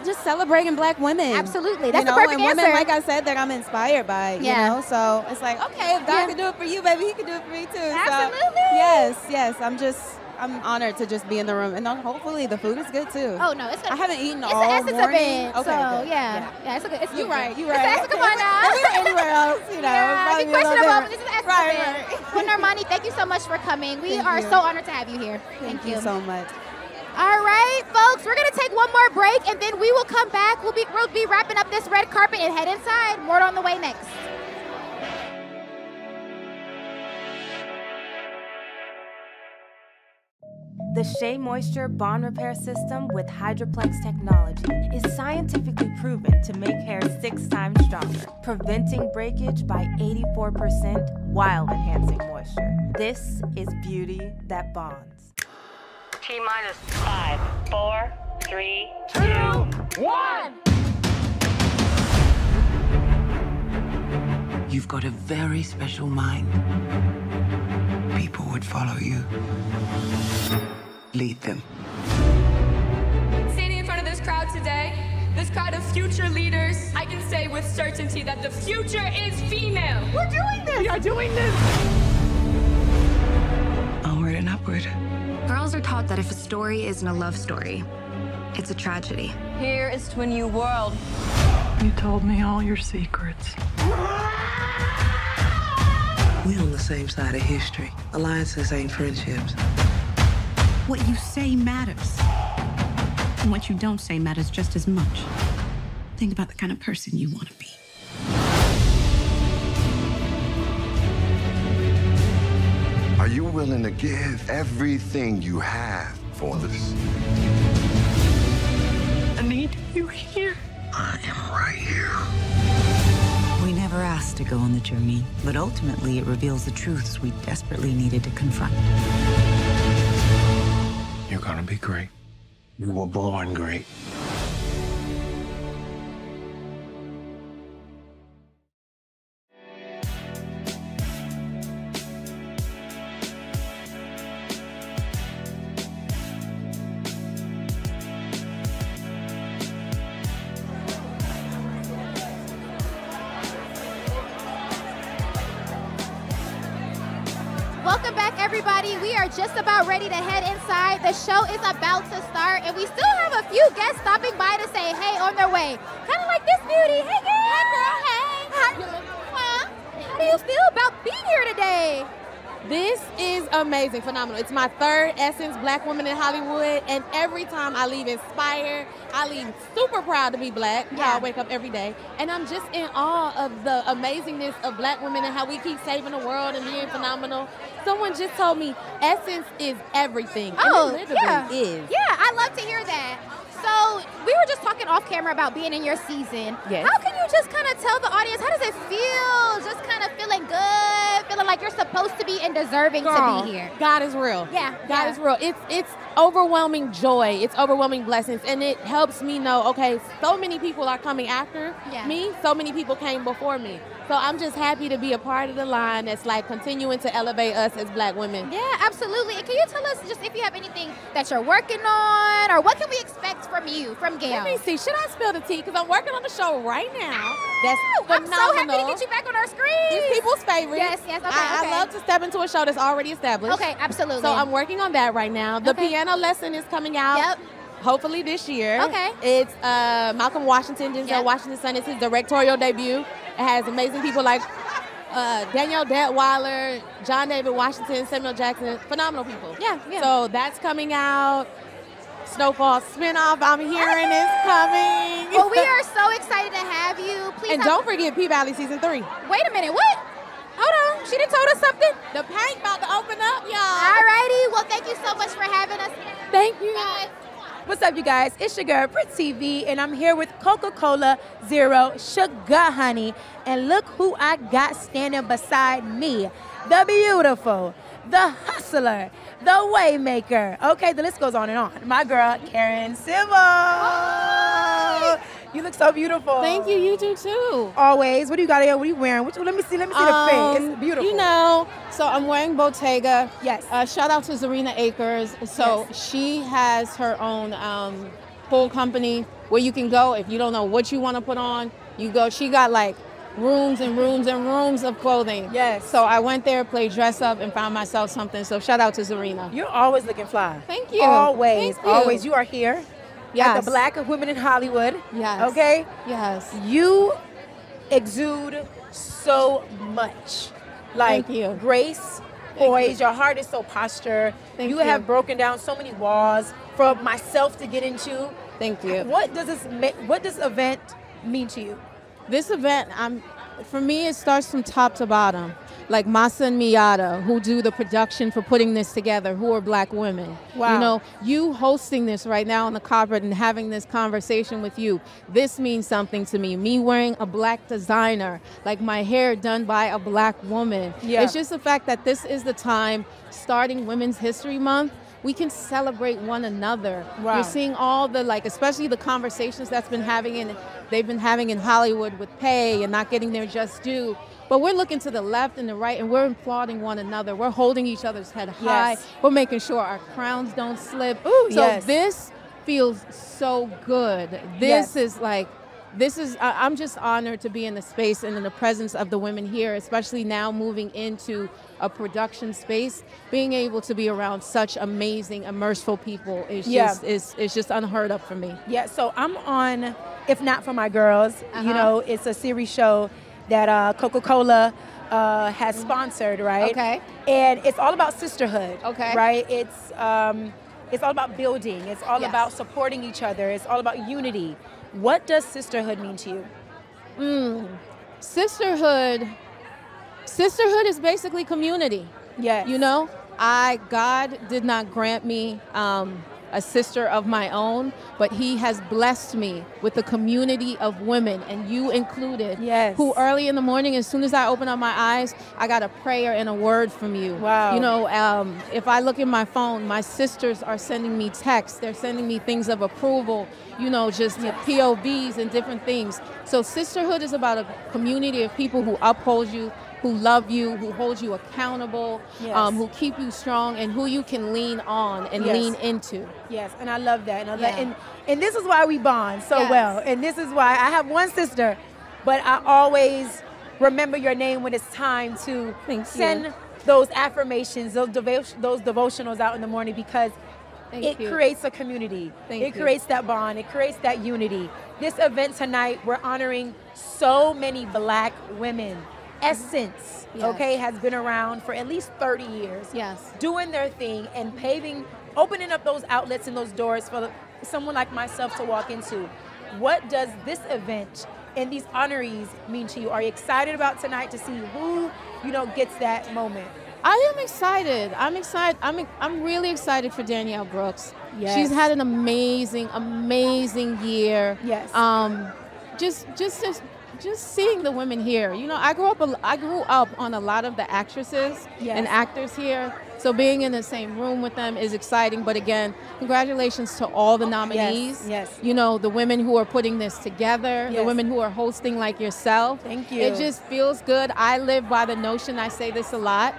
just celebrating black women. Absolutely, You that's the know, perfect and women, answer. like I said, that I'm inspired by. You Yeah. know, so it's like, okay, if God Yeah. can do it for you, baby, He can do it for me too. So, Absolutely. yes, yes. I'm just, I'm honored to just be in the room, and hopefully the food is good too. Oh no, it's a, I haven't eaten it's all an essence morning. event. Okay, so good. yeah, yeah, it's a good. It's You're right. You're It's right. Essence, come on now. If we were anywhere else, you know, yeah, be be a little questionable, this is Essence Right, event. Well, Normani, thank you so much for coming. We Thank are you. so honored to have you here. Thank you so much. All right, folks, we're gonna take one more break and then we will come back. We'll be we'll be wrapping up this red carpet and head inside. More on the way next. The Shea Moisture Bond Repair System with Hydroplex technology is scientifically proven to make hair six times stronger, preventing breakage by 84% while enhancing moisture. This is beauty that bonds. T minus five, four, three, two, one. You've got a very special mind. People would follow you. Lead them. Standing in front of this crowd today, this crowd of future leaders, I can say with certainty that the future is female. We're doing this! We are doing this! Onward and upward. Girls are taught that if a story isn't a love story, it's a tragedy. Here is to a new world. You told me all your secrets. We're on the same side of history. Alliances ain't friendships. What you say matters. And what you don't say matters just as much. Think about the kind of person you want to be. Are you willing to give everything you have for this? I need you here. I am right here. We never asked to go on the journey, but ultimately it reveals the truths we desperately needed to confront. You're gonna be great. You were born great. The show is about to start, and we still have a few guests stopping by to say hey on their way. Kind of like this beauty. Hey, girl. Hey, girl. Hey. How, huh? How do you feel about being here today? This is amazing, phenomenal. It's my third Essence Black Woman in Hollywood, and every time I leave inspired, I leave super proud to be black. Yeah. I wake up every day, and I'm just in awe of the amazingness of black women and how we keep saving the world and being phenomenal. Someone just told me Essence is everything. Oh, literally yeah. is. Yeah, I love to hear that. So we were just talking off camera about being in your season. Yes. How can you just kind of tell the audience how does it feel? Just kind of feeling good, feeling like you're supposed to be and deserving Girl, to be here. God is real. Yeah, God yeah. is real. It's it's overwhelming joy. It's overwhelming blessings, and it helps me know. Okay, so many people are coming after Yeah. me. So many people came before me. So I'm just happy to be a part of the line that's like continuing to elevate us as Black women. Yeah, absolutely. And can you tell us just if you have anything that you're working on, or what can we expect from you, from Gail? Let me see. Should I spill the tea? Because I'm working on the show right now. That's phenomenal. I'm so happy to get you back on our screen. It's people's favorite. Yes, yes, okay, I, okay. I love to step into a show that's already established. Okay, absolutely. So I'm working on that right now. The Okay. piano lesson is coming out. Yep. Hopefully this year. Okay. It's uh, Malcolm Washington, Denzel Yep. Washington's son. It's his directorial debut. It has amazing people like uh, Danielle Deadwyler, John David Washington, Samuel Jackson. Phenomenal people. Yeah, yeah. So that's coming out. Snowfall spinoff I'm hearing is coming. Well, we are so excited to have you. Please And don't forget P Valley season three. Wait a minute, what? Hold on, she done told us something. The paint about to open up, y'all. Alrighty, well, thank you so much for having us. Thank you. Bye. What's up, you guys? It's your girl, Pretty V, and I'm here with Coca Cola Zero Sugar Honey. And look who I got standing beside me the beautiful, the hustler, the waymaker. Okay, the list goes on and on. My girl, Karen Civil. You look so beautiful. Thank you. You do too. Always. What do you got here? What are you wearing? Which, let me see. Let me see the face. Um, It's beautiful. You know, so I'm wearing Bottega. Yes. Uh, shout out to Zerina Akers. So she has her own um, whole company where you can go if you don't know what you want to put on. You go. She got like rooms and rooms and rooms of clothing. Yes. So I went there, played dress up, and found myself something. So shout out to Zerina. You're always looking fly. Thank you. Always, Thank you. always. You are here at Yes. the Black Women in Hollywood. Yes. Okay? Yes. You exude so much. Like Thank you. grace, poised. Your heart is so posture. Thank you you. have broken down so many walls for myself to get into. Thank you. What does this what does event mean to you? This event, I'm, for me, it starts from top to bottom. Like Masa and Miata, who do the production for putting this together, who are black women. Wow. You know, you hosting this right now on the carpet and having this conversation with you, this means something to me. Me wearing a black designer, like my hair done by a black woman. Yeah. It's just the fact that this is the time, starting Women's History Month, we can celebrate one another. Wow. You're seeing all the like, especially the conversations that's been having in they've been having in Hollywood with pay and not getting their just due. But we're looking to the left and the right, and we're applauding one another. We're holding each other's head high. Yes. We're making sure our crowns don't slip. Ooh, so yes. this feels so good. This Yes. is like this is I- i'm just honored to be in the space and in the presence of the women here especially now moving into a production space being able to be around such amazing immerseful people is Yeah. just is, is just unheard of for me Yeah, so I'm on If Not For My Girls. You Uh-huh. know, it's a series show that uh, Coca Cola uh, has sponsored, right? Okay. And it's all about sisterhood. Okay. Right? It's, um, it's all about building, it's all Yes. about supporting each other, it's all about unity. What does sisterhood mean to you? Mm. Sisterhood. Sisterhood is basically community. Yeah. You know, I God did not grant me um, a sister of my own, but He has blessed me with a community of women, and you included. Yes. Who early in the morning, as soon as I open up my eyes, I got a prayer and a word from you. Wow. You know, um, if I look in my phone, my sisters are sending me texts. They're sending me things of approval. You know, just POVs and different things. So sisterhood is about a community of people who uphold you, who love you, who hold you accountable, Yes. um, who keep you strong, and who you can lean on and Yes. lean into. Yes, and I love that. And, I love Yeah. and and this is why we bond so Yes. well. And this is why I have one sister, but I always remember your name when it's time to send you. those affirmations, those devo- those devotionals out in the morning because Thank it you. creates a community. Thank it you. creates that bond. It creates that unity. This event tonight, we're honoring so many black women. Essence, Yes. okay, has been around for at least 30 years. Yes. Doing their thing and paving, opening up those outlets and those doors for someone like myself to walk into. What does this event and these honorees mean to you? Are you excited about tonight to see who, you know, gets that moment? I am excited. I'm excited. I'm I'm really excited for Danielle Brooks. Yes. She's had an amazing, amazing year. Yes. Um, just just just just seeing the women here. You know, I grew up. a- I grew up on a lot of the actresses Yes. and actors here. So being in the same room with them is exciting. But again, congratulations to all the oh, nominees. yes. yes. You know, the women who are putting this together, the women who are hosting like yourself. Thank you. It just feels good. I live by the notion, I say this a lot,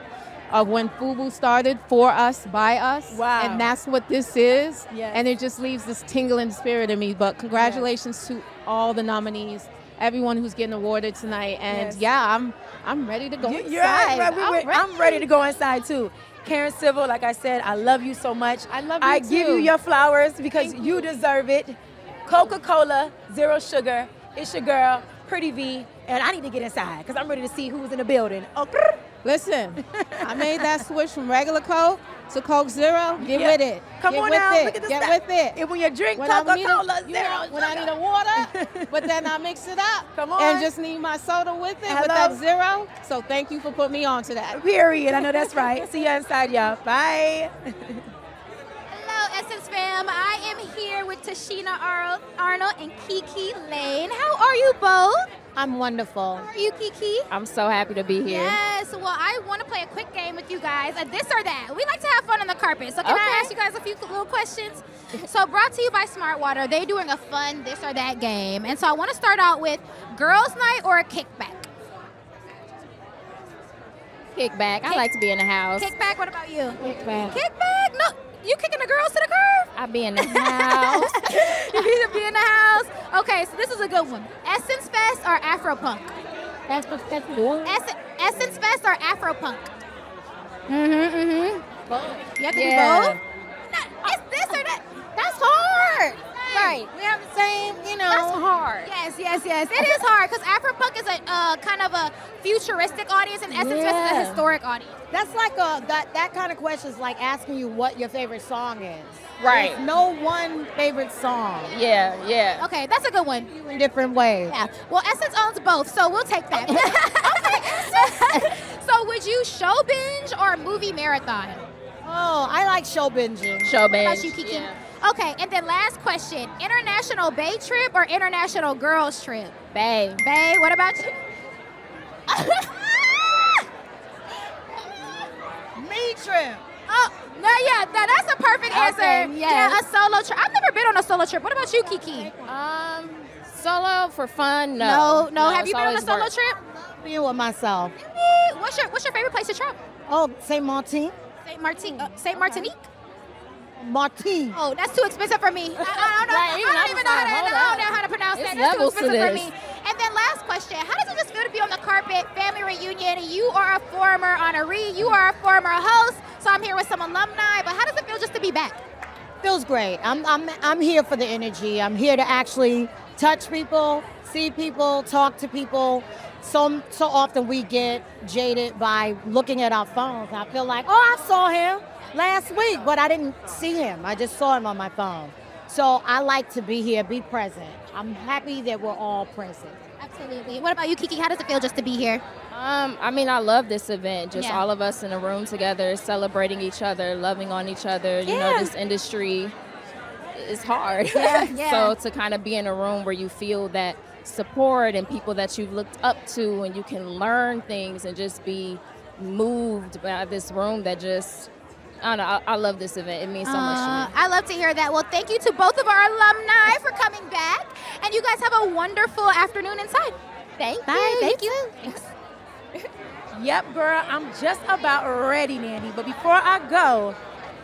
of when FUBU started, for us, by us. Wow. And that's what this is. Yes. And it just leaves this tingling spirit in me. But congratulations to all the nominees, everyone who's getting awarded tonight. And Yes. yeah, I'm I'm ready to go You- inside. Right, we- I'm, we- I'm ready to go inside too. Karen Civil, like I said, I love you so much. I love you I give you your flowers because you. deserve it. Coca-Cola, zero sugar. It's your girl, Pretty V, and I need to get inside because I'm ready to see who's in the building. Oh, Listen, I made that switch from regular Coke to Coke Zero. Get Yeah. with it. Come Get on with now, it. look at the Get step. with it. And when you drink When I need a- Coca-Cola, you zero know, when I need a water, but then I mix it up. Come on. And just need my soda with it with that zero. So thank you for putting me on to that. Period. I know that's right. See you inside, y'all. Bye. Hello, Essence fam. I am here with Tichina Ar- Arnold and KiKi Layne. How are you both? I'm wonderful. How are you, Kiki? I'm so happy to be here. Yes. Well, I want to play a quick game with you guys. A this or that. We like to have fun on the carpet. So can I ask you guys a few little questions? So brought to you by Smartwater. They're doing a fun this or that game. And so I want to start out with girls' night or a kickback. Kickback. I like to be in the house. Kickback. What about you? Kickback. Kickback. No, you kicking the girls to the curb? I be in the house. you need to be in the house. Okay, so this is a good one. Essence Fest or Afropunk? That's that's what? Essen- Essence Fest or Afropunk? Mm-hmm, mm-hmm. You have to Yeah. do both? No, it's this or that. That's hard. Right. We have the same, you know. That's hard. Yes, yes, yes. It is hard because Afropunk is a uh, kind of a futuristic audience, and Essence Fest is a historic audience. That's like a that that kind of question is like asking you what your favorite song is. Right. There's no one favorite song. Yeah, yeah. Okay, that's a good one. In different ways. Yeah. Well, Essence owns both, so we'll take that. Okay. so, would you show binge or movie marathon? Oh, I like show binging. Show What about binge. you, Kiki? Okay, and then last question: international bay trip or international girls trip? Bay. Bay. What about you? Me trip. Oh, no, yeah, no, that's a perfect answer. Okay, Yeah, a solo trip. I've never been on a solo trip. What about you, Kiki? Um, solo for fun? No, No. no. Have you been on a solo work. trip? Being with myself. What's your What's your favorite place to travel? Oh, Saint Martin. Saint Martin. Uh, Saint Martinique. Martin. Oh, that's too expensive for me. I, I don't know. Right, I even don't even know how to, I don't know how to pronounce It's that. That's too levels to expensive for me. And then last question: How does it just feel to be on the carpet, family reunion? You are a former honoree. You are a former host. So I'm here with some alumni. But how does it feel just to be back? Feels great. I'm I'm I'm here for the energy. I'm here to actually touch people, see people, talk to people. So so often we get jaded by looking at our phones. I feel like, oh, I saw him last week, but I didn't see him. I just saw him on my phone. So I like to be here, be present. I'm happy that we're all present. Absolutely. What about you, Kiki? How does it feel just to be here? Um, I mean, I love this event. Just Yeah. all of us in a room together, celebrating each other, loving on each other. You know, this industry is hard. Yeah, yeah. so to kind of be in a room where you feel that support and people that you've looked up to, and you can learn things and just be moved by this room that just. I don't know. I, I love this event. It means so much to me. Uh, I love to hear that. Well, thank you to both of our alumni for coming back. And you guys have a wonderful afternoon inside. Thank Bye, you. thank you. you. Yep, girl, I'm just about ready, Nanny. But before I go,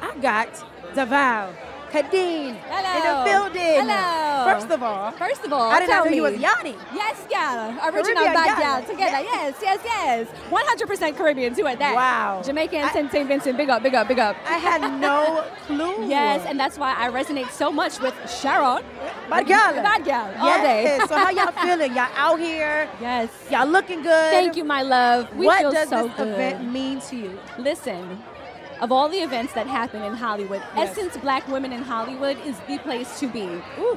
I got Devale, Khadeen in Hello. the building. Hello. First of all, First of all, I did not tell know you was Yanni. Yes, gal. Original Caribbean bad gal. gal together. Yes, yes, yes. 100% Caribbean too at that. Wow. Jamaican and St. Vincent. Big up, big up, big up. I had no clue. Yes, and that's why I resonate so much with Sharon. Bad gal. Bad gal. All day. Yes. so how y'all feeling? Y'all out here? Yes. Y'all looking good? Thank you, my love. We what does so this good. event mean to you? Listen, of all the events that happen in Hollywood, Essence Black Women in Hollywood is the place to be.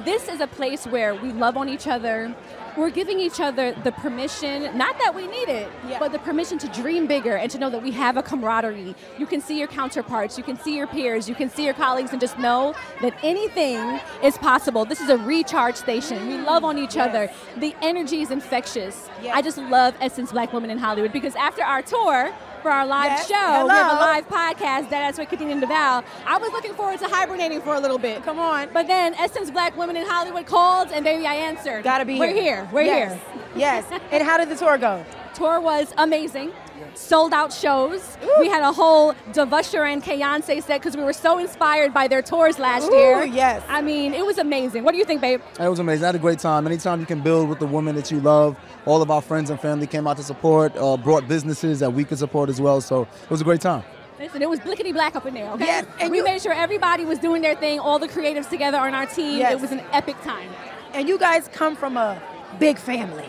This is a place where we love on each other. We're giving each other the permission, not that we need it, but the permission to dream bigger and to know that we have a camaraderie. You can see your counterparts, you can see your peers, you can see your colleagues, and just know that anything is possible. This is a recharge station. We love on each other. The energy is infectious. I just love Essence Black Women in Hollywood because after our tour, for our live Yes. show. We have a live podcast. That's with Khadeen and Devale. I was looking forward to hibernating for a little bit. Come on. But then Essence Black Women in Hollywood called, and baby, I answered. Gotta be We're here. here. We're Yes. here. Yes. And how did the tour go? Tour was amazing. Sold out shows. We had a whole Devusher and Kayonce set because we were so inspired by their tours last Ooh, year. yes. I mean, it was amazing. What do you think, babe? It was amazing. I had a great time. Anytime you can build with the woman that you love, all of our friends and family came out to support, uh, brought businesses that we could support as well. So it was a great time. Listen, it was blickety black up in there, okay? Yes, and we you- made sure everybody was doing their thing, all the creatives together on our team. Yes. It was an epic time. And you guys come from a big family.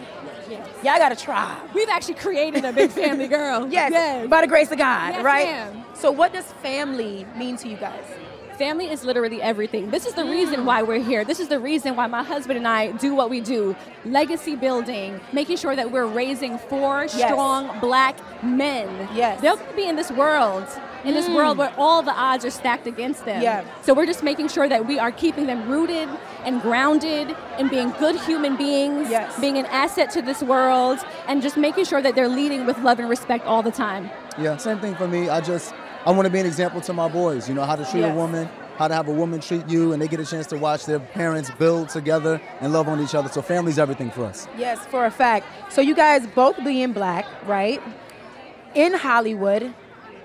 Y'all got a tribe. We've actually created a big family, girl. Yes, Yes. by the grace of God, Yes, right? ma'am. So what does family mean to you guys? Family is literally everything. This is the reason why we're here. This is the reason why my husband and I do what we do. Legacy building, making sure that we're raising four Yes. strong black men. Yes. They'll be in this world, in this Mm. world where all the odds are stacked against them. Yeah. So we're just making sure that we are keeping them rooted and grounded and being good human beings, Yes. being an asset to this world, and just making sure that they're leading with love and respect all the time. Yeah, same thing for me. I just I want to be an example to my boys. You know how to treat Yes. a woman, how to have a woman treat you, and they get a chance to watch their parents build together and love on each other. So family's everything for us. Yes, for a fact. So you guys both being black, right? In Hollywood,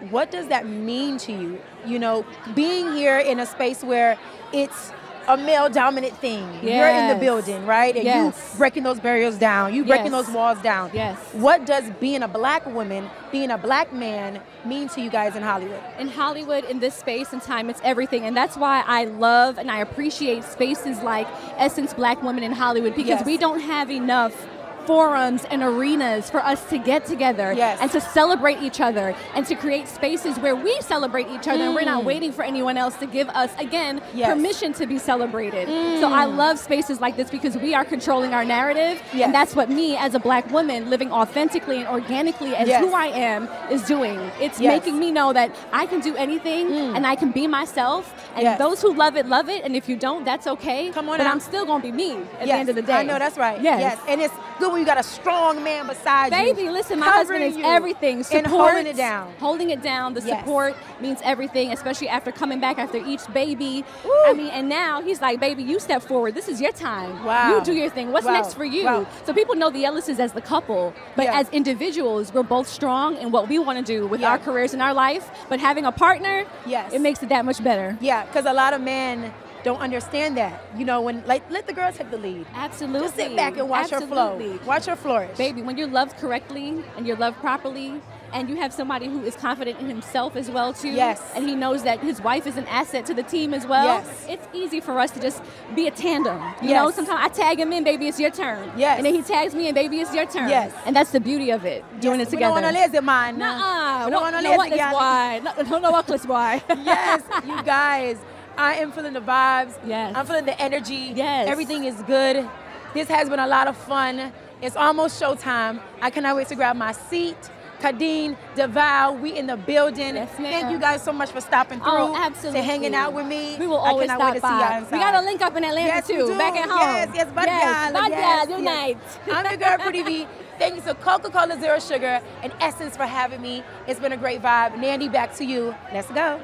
what does that mean to you? You know, being here in a space where it's a male dominant thing. You're in the building, right? And Yes. you breaking those barriers down. You breaking Yes. those walls down. Yes. What does being a black woman, being a black man mean to you guys in Hollywood? in Hollywood, in this space and time, it's everything. And that's why I love and I appreciate spaces like Essence Black Women in Hollywood because Yes. we don't have enough forums and arenas for us to get together Yes. and to celebrate each other and to create spaces where we celebrate each other and we're not Mm. waiting for anyone else to give us again Yes. permission to be celebrated. So I Mm. love spaces like this because we are controlling our narrative Yes. and that's what me as a black woman living authentically and organically as Yes. who I am is doing. It's Yes. making me know that I can do anything and I can be myself. And Yes. those who love it, love it. And if you don't, that's okay. Come on But now. I'm still going to be me at Yes, the end of the day. I know that's right. Yes. And it's good when you got a strong man beside you. Baby, listen, my husband is everything. and holding it down. Holding it down. The Yes. support means everything, especially after coming back after each baby. I mean, and now he's like, baby, you step forward. This is your time. Wow. You do your thing. What's Wow. next for you? Wow. So people know the Ellises as the couple, but Yeah. as individuals, we're both strong in what we want to do with Yeah. our careers and our life. But having a partner, Yes. it makes it that much better. Yeah, because a lot of men don't understand that. You know, when like let the girls take the lead. Absolutely. Just sit back and watch her flow. Absolutely. Watch her flourish. Baby, when you're loved correctly and you're loved properly, and you have somebody who is confident in himself as well too, Yes. and he knows that his wife is an asset to the team as well. Yes. It's easy for us to just be a tandem. You know, sometimes I tag him in, baby, it's your turn. Yes. And then he tags me in, baby, it's your turn. Yes. And that's the beauty of it, doing it We together. don't want to man. Nuh-uh. We don't want to No, lazy what is gal. why? No, no, no, why? yes, you guys. I am feeling the vibes. Yes. I'm feeling the energy. Yes. Everything is good. This has been a lot of fun. It's almost showtime. I cannot wait to grab my seat. Khadeen, Devale, we in the building. Yes, ma'am. Thank you guys so much for stopping oh, through. Oh, absolutely. To hanging out with me. We will always I cannot stop wait to see y'all inside. We got to link up in Atlanta Yes, too, back at home. Yes, yes, bad yes, gal, bad yes, gal, yes. unite. I'm your girl, Pretty V. Thank you to Coca-Cola Zero Sugar and Essence for having me. It's been a great vibe. Nandy, back to you. Let's go.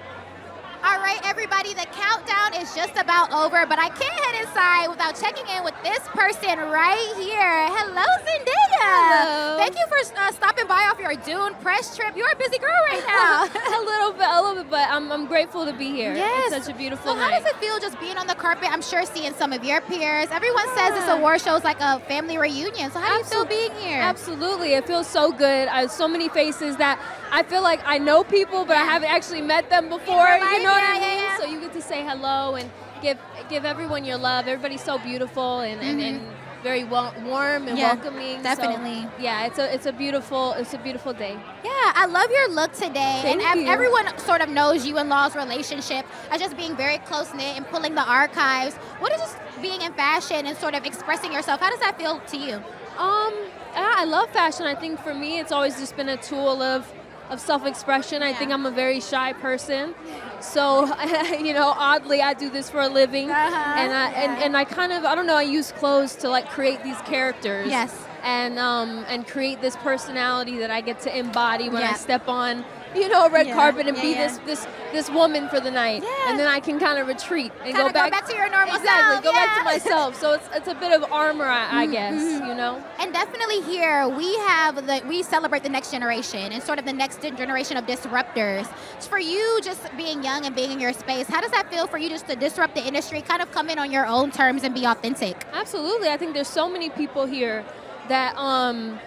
All right, everybody, the countdown is just about over, but I can't head inside without checking in with this person right here. Hello, Zendaya. Hello. Thank you for uh, stopping by off your Dune press trip. You're a busy girl right now. a little bit, a little bit, but I'm, I'm grateful to be here. Yes. It's such a beautiful So how does it feel just being on the carpet? I'm sure seeing some of your peers. Everyone says this award show is like a family reunion. So how do you feel being here? Absolutely, it feels so good. I have so many faces that I feel like I know people, but I haven't actually met them before. you know what yeah, yeah. So you get to say hello and give give everyone your love. Everybody's so beautiful and, and, and very wel- warm and Mm-hmm. Yeah, welcoming. So, definitely. yeah, it's a it's a beautiful it's a beautiful day. Yeah, I love your look today. Thank and you. everyone sort of knows you and Law's relationship as just being very close knit and pulling the archives. What is just being in fashion and sort of expressing yourself? How does that feel to you? Um, I love fashion. I think for me, it's always just been a tool of of self-expression. I think I'm a very shy person, so you know, oddly, I do this for a living, Uh-huh, and I and, and I kind of I don't know. I use clothes to like create these characters. Yes. And um and create this personality that I get to embody when I step on. You know, a red Yeah, carpet and yeah, be yeah. this this this woman for the night, and then I can kind of retreat and Kinda go back back to your normal exactly self, go back to myself. So it's it's a bit of armor, I, I guess. Mhm. You know. And definitely here we have the we celebrate the next generation and sort of the next generation of disruptors. For you, just being young and being in your space, how does that feel for you just to disrupt the industry, kind of come in on your own terms and be authentic? Absolutely. I think there's so many people here that um,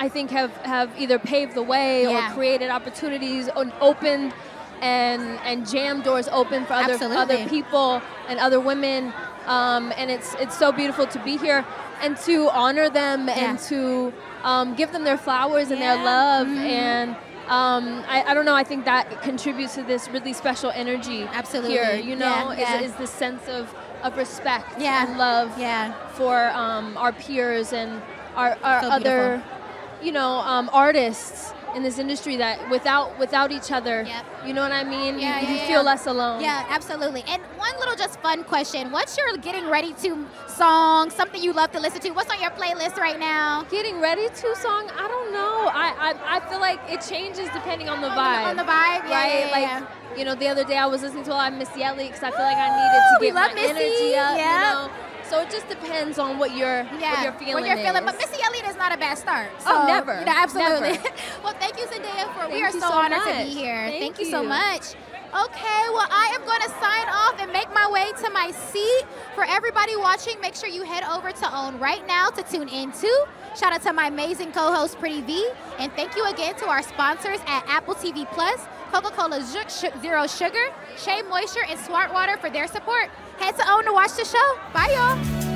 I think have, have either paved the way Yeah. or created opportunities and opened and and jammed doors open for other Absolutely. other people and other women. Um, and it's it's so beautiful to be here and to honor them and to um, give them their flowers and their Yeah. love Mhm. and um, I, I don't know. I think that contributes to this really special energy Absolutely. here. You know, Yeah, yeah. Is, is this sense of, of respect Yeah. and love Yeah. for um, our peers and our, our So other, beautiful. You know, um, artists in this industry that without without each other, you know what I mean? You- Yeah, you, yeah, feel yeah. less alone. Yeah, absolutely. And one little just fun question. What's your getting ready to song? Something you love to listen to? What's on your playlist right now? Getting ready to song? I don't know. I, I, I feel like it changes depending on the On the- vibe. on the vibe? Yeah, right? like, you know, the other day I was listening to a lot of Missy Elliott because I feel like I needed to get my Missy, energy up. You know? So it just depends on what you're, Yeah, what you're feeling. What you're feeling. But Missy Elliott is not a bad start. Oh, So, never. you know, absolutely. Never. well, thank you, Zendaya, for we are so, so honored to be here. Thank you so much. Okay, well, I am going to sign off and make my way to my seat. For everybody watching, make sure you head over to OWN right now to tune in to. Shout out to my amazing co-host Pretty V, and thank you again to our sponsors at Apple TV Plus, Coca-Cola Zero Sugar, Shea Moisture, and Smart Water for their support. Head to OWN to watch the show. Bye, y'all.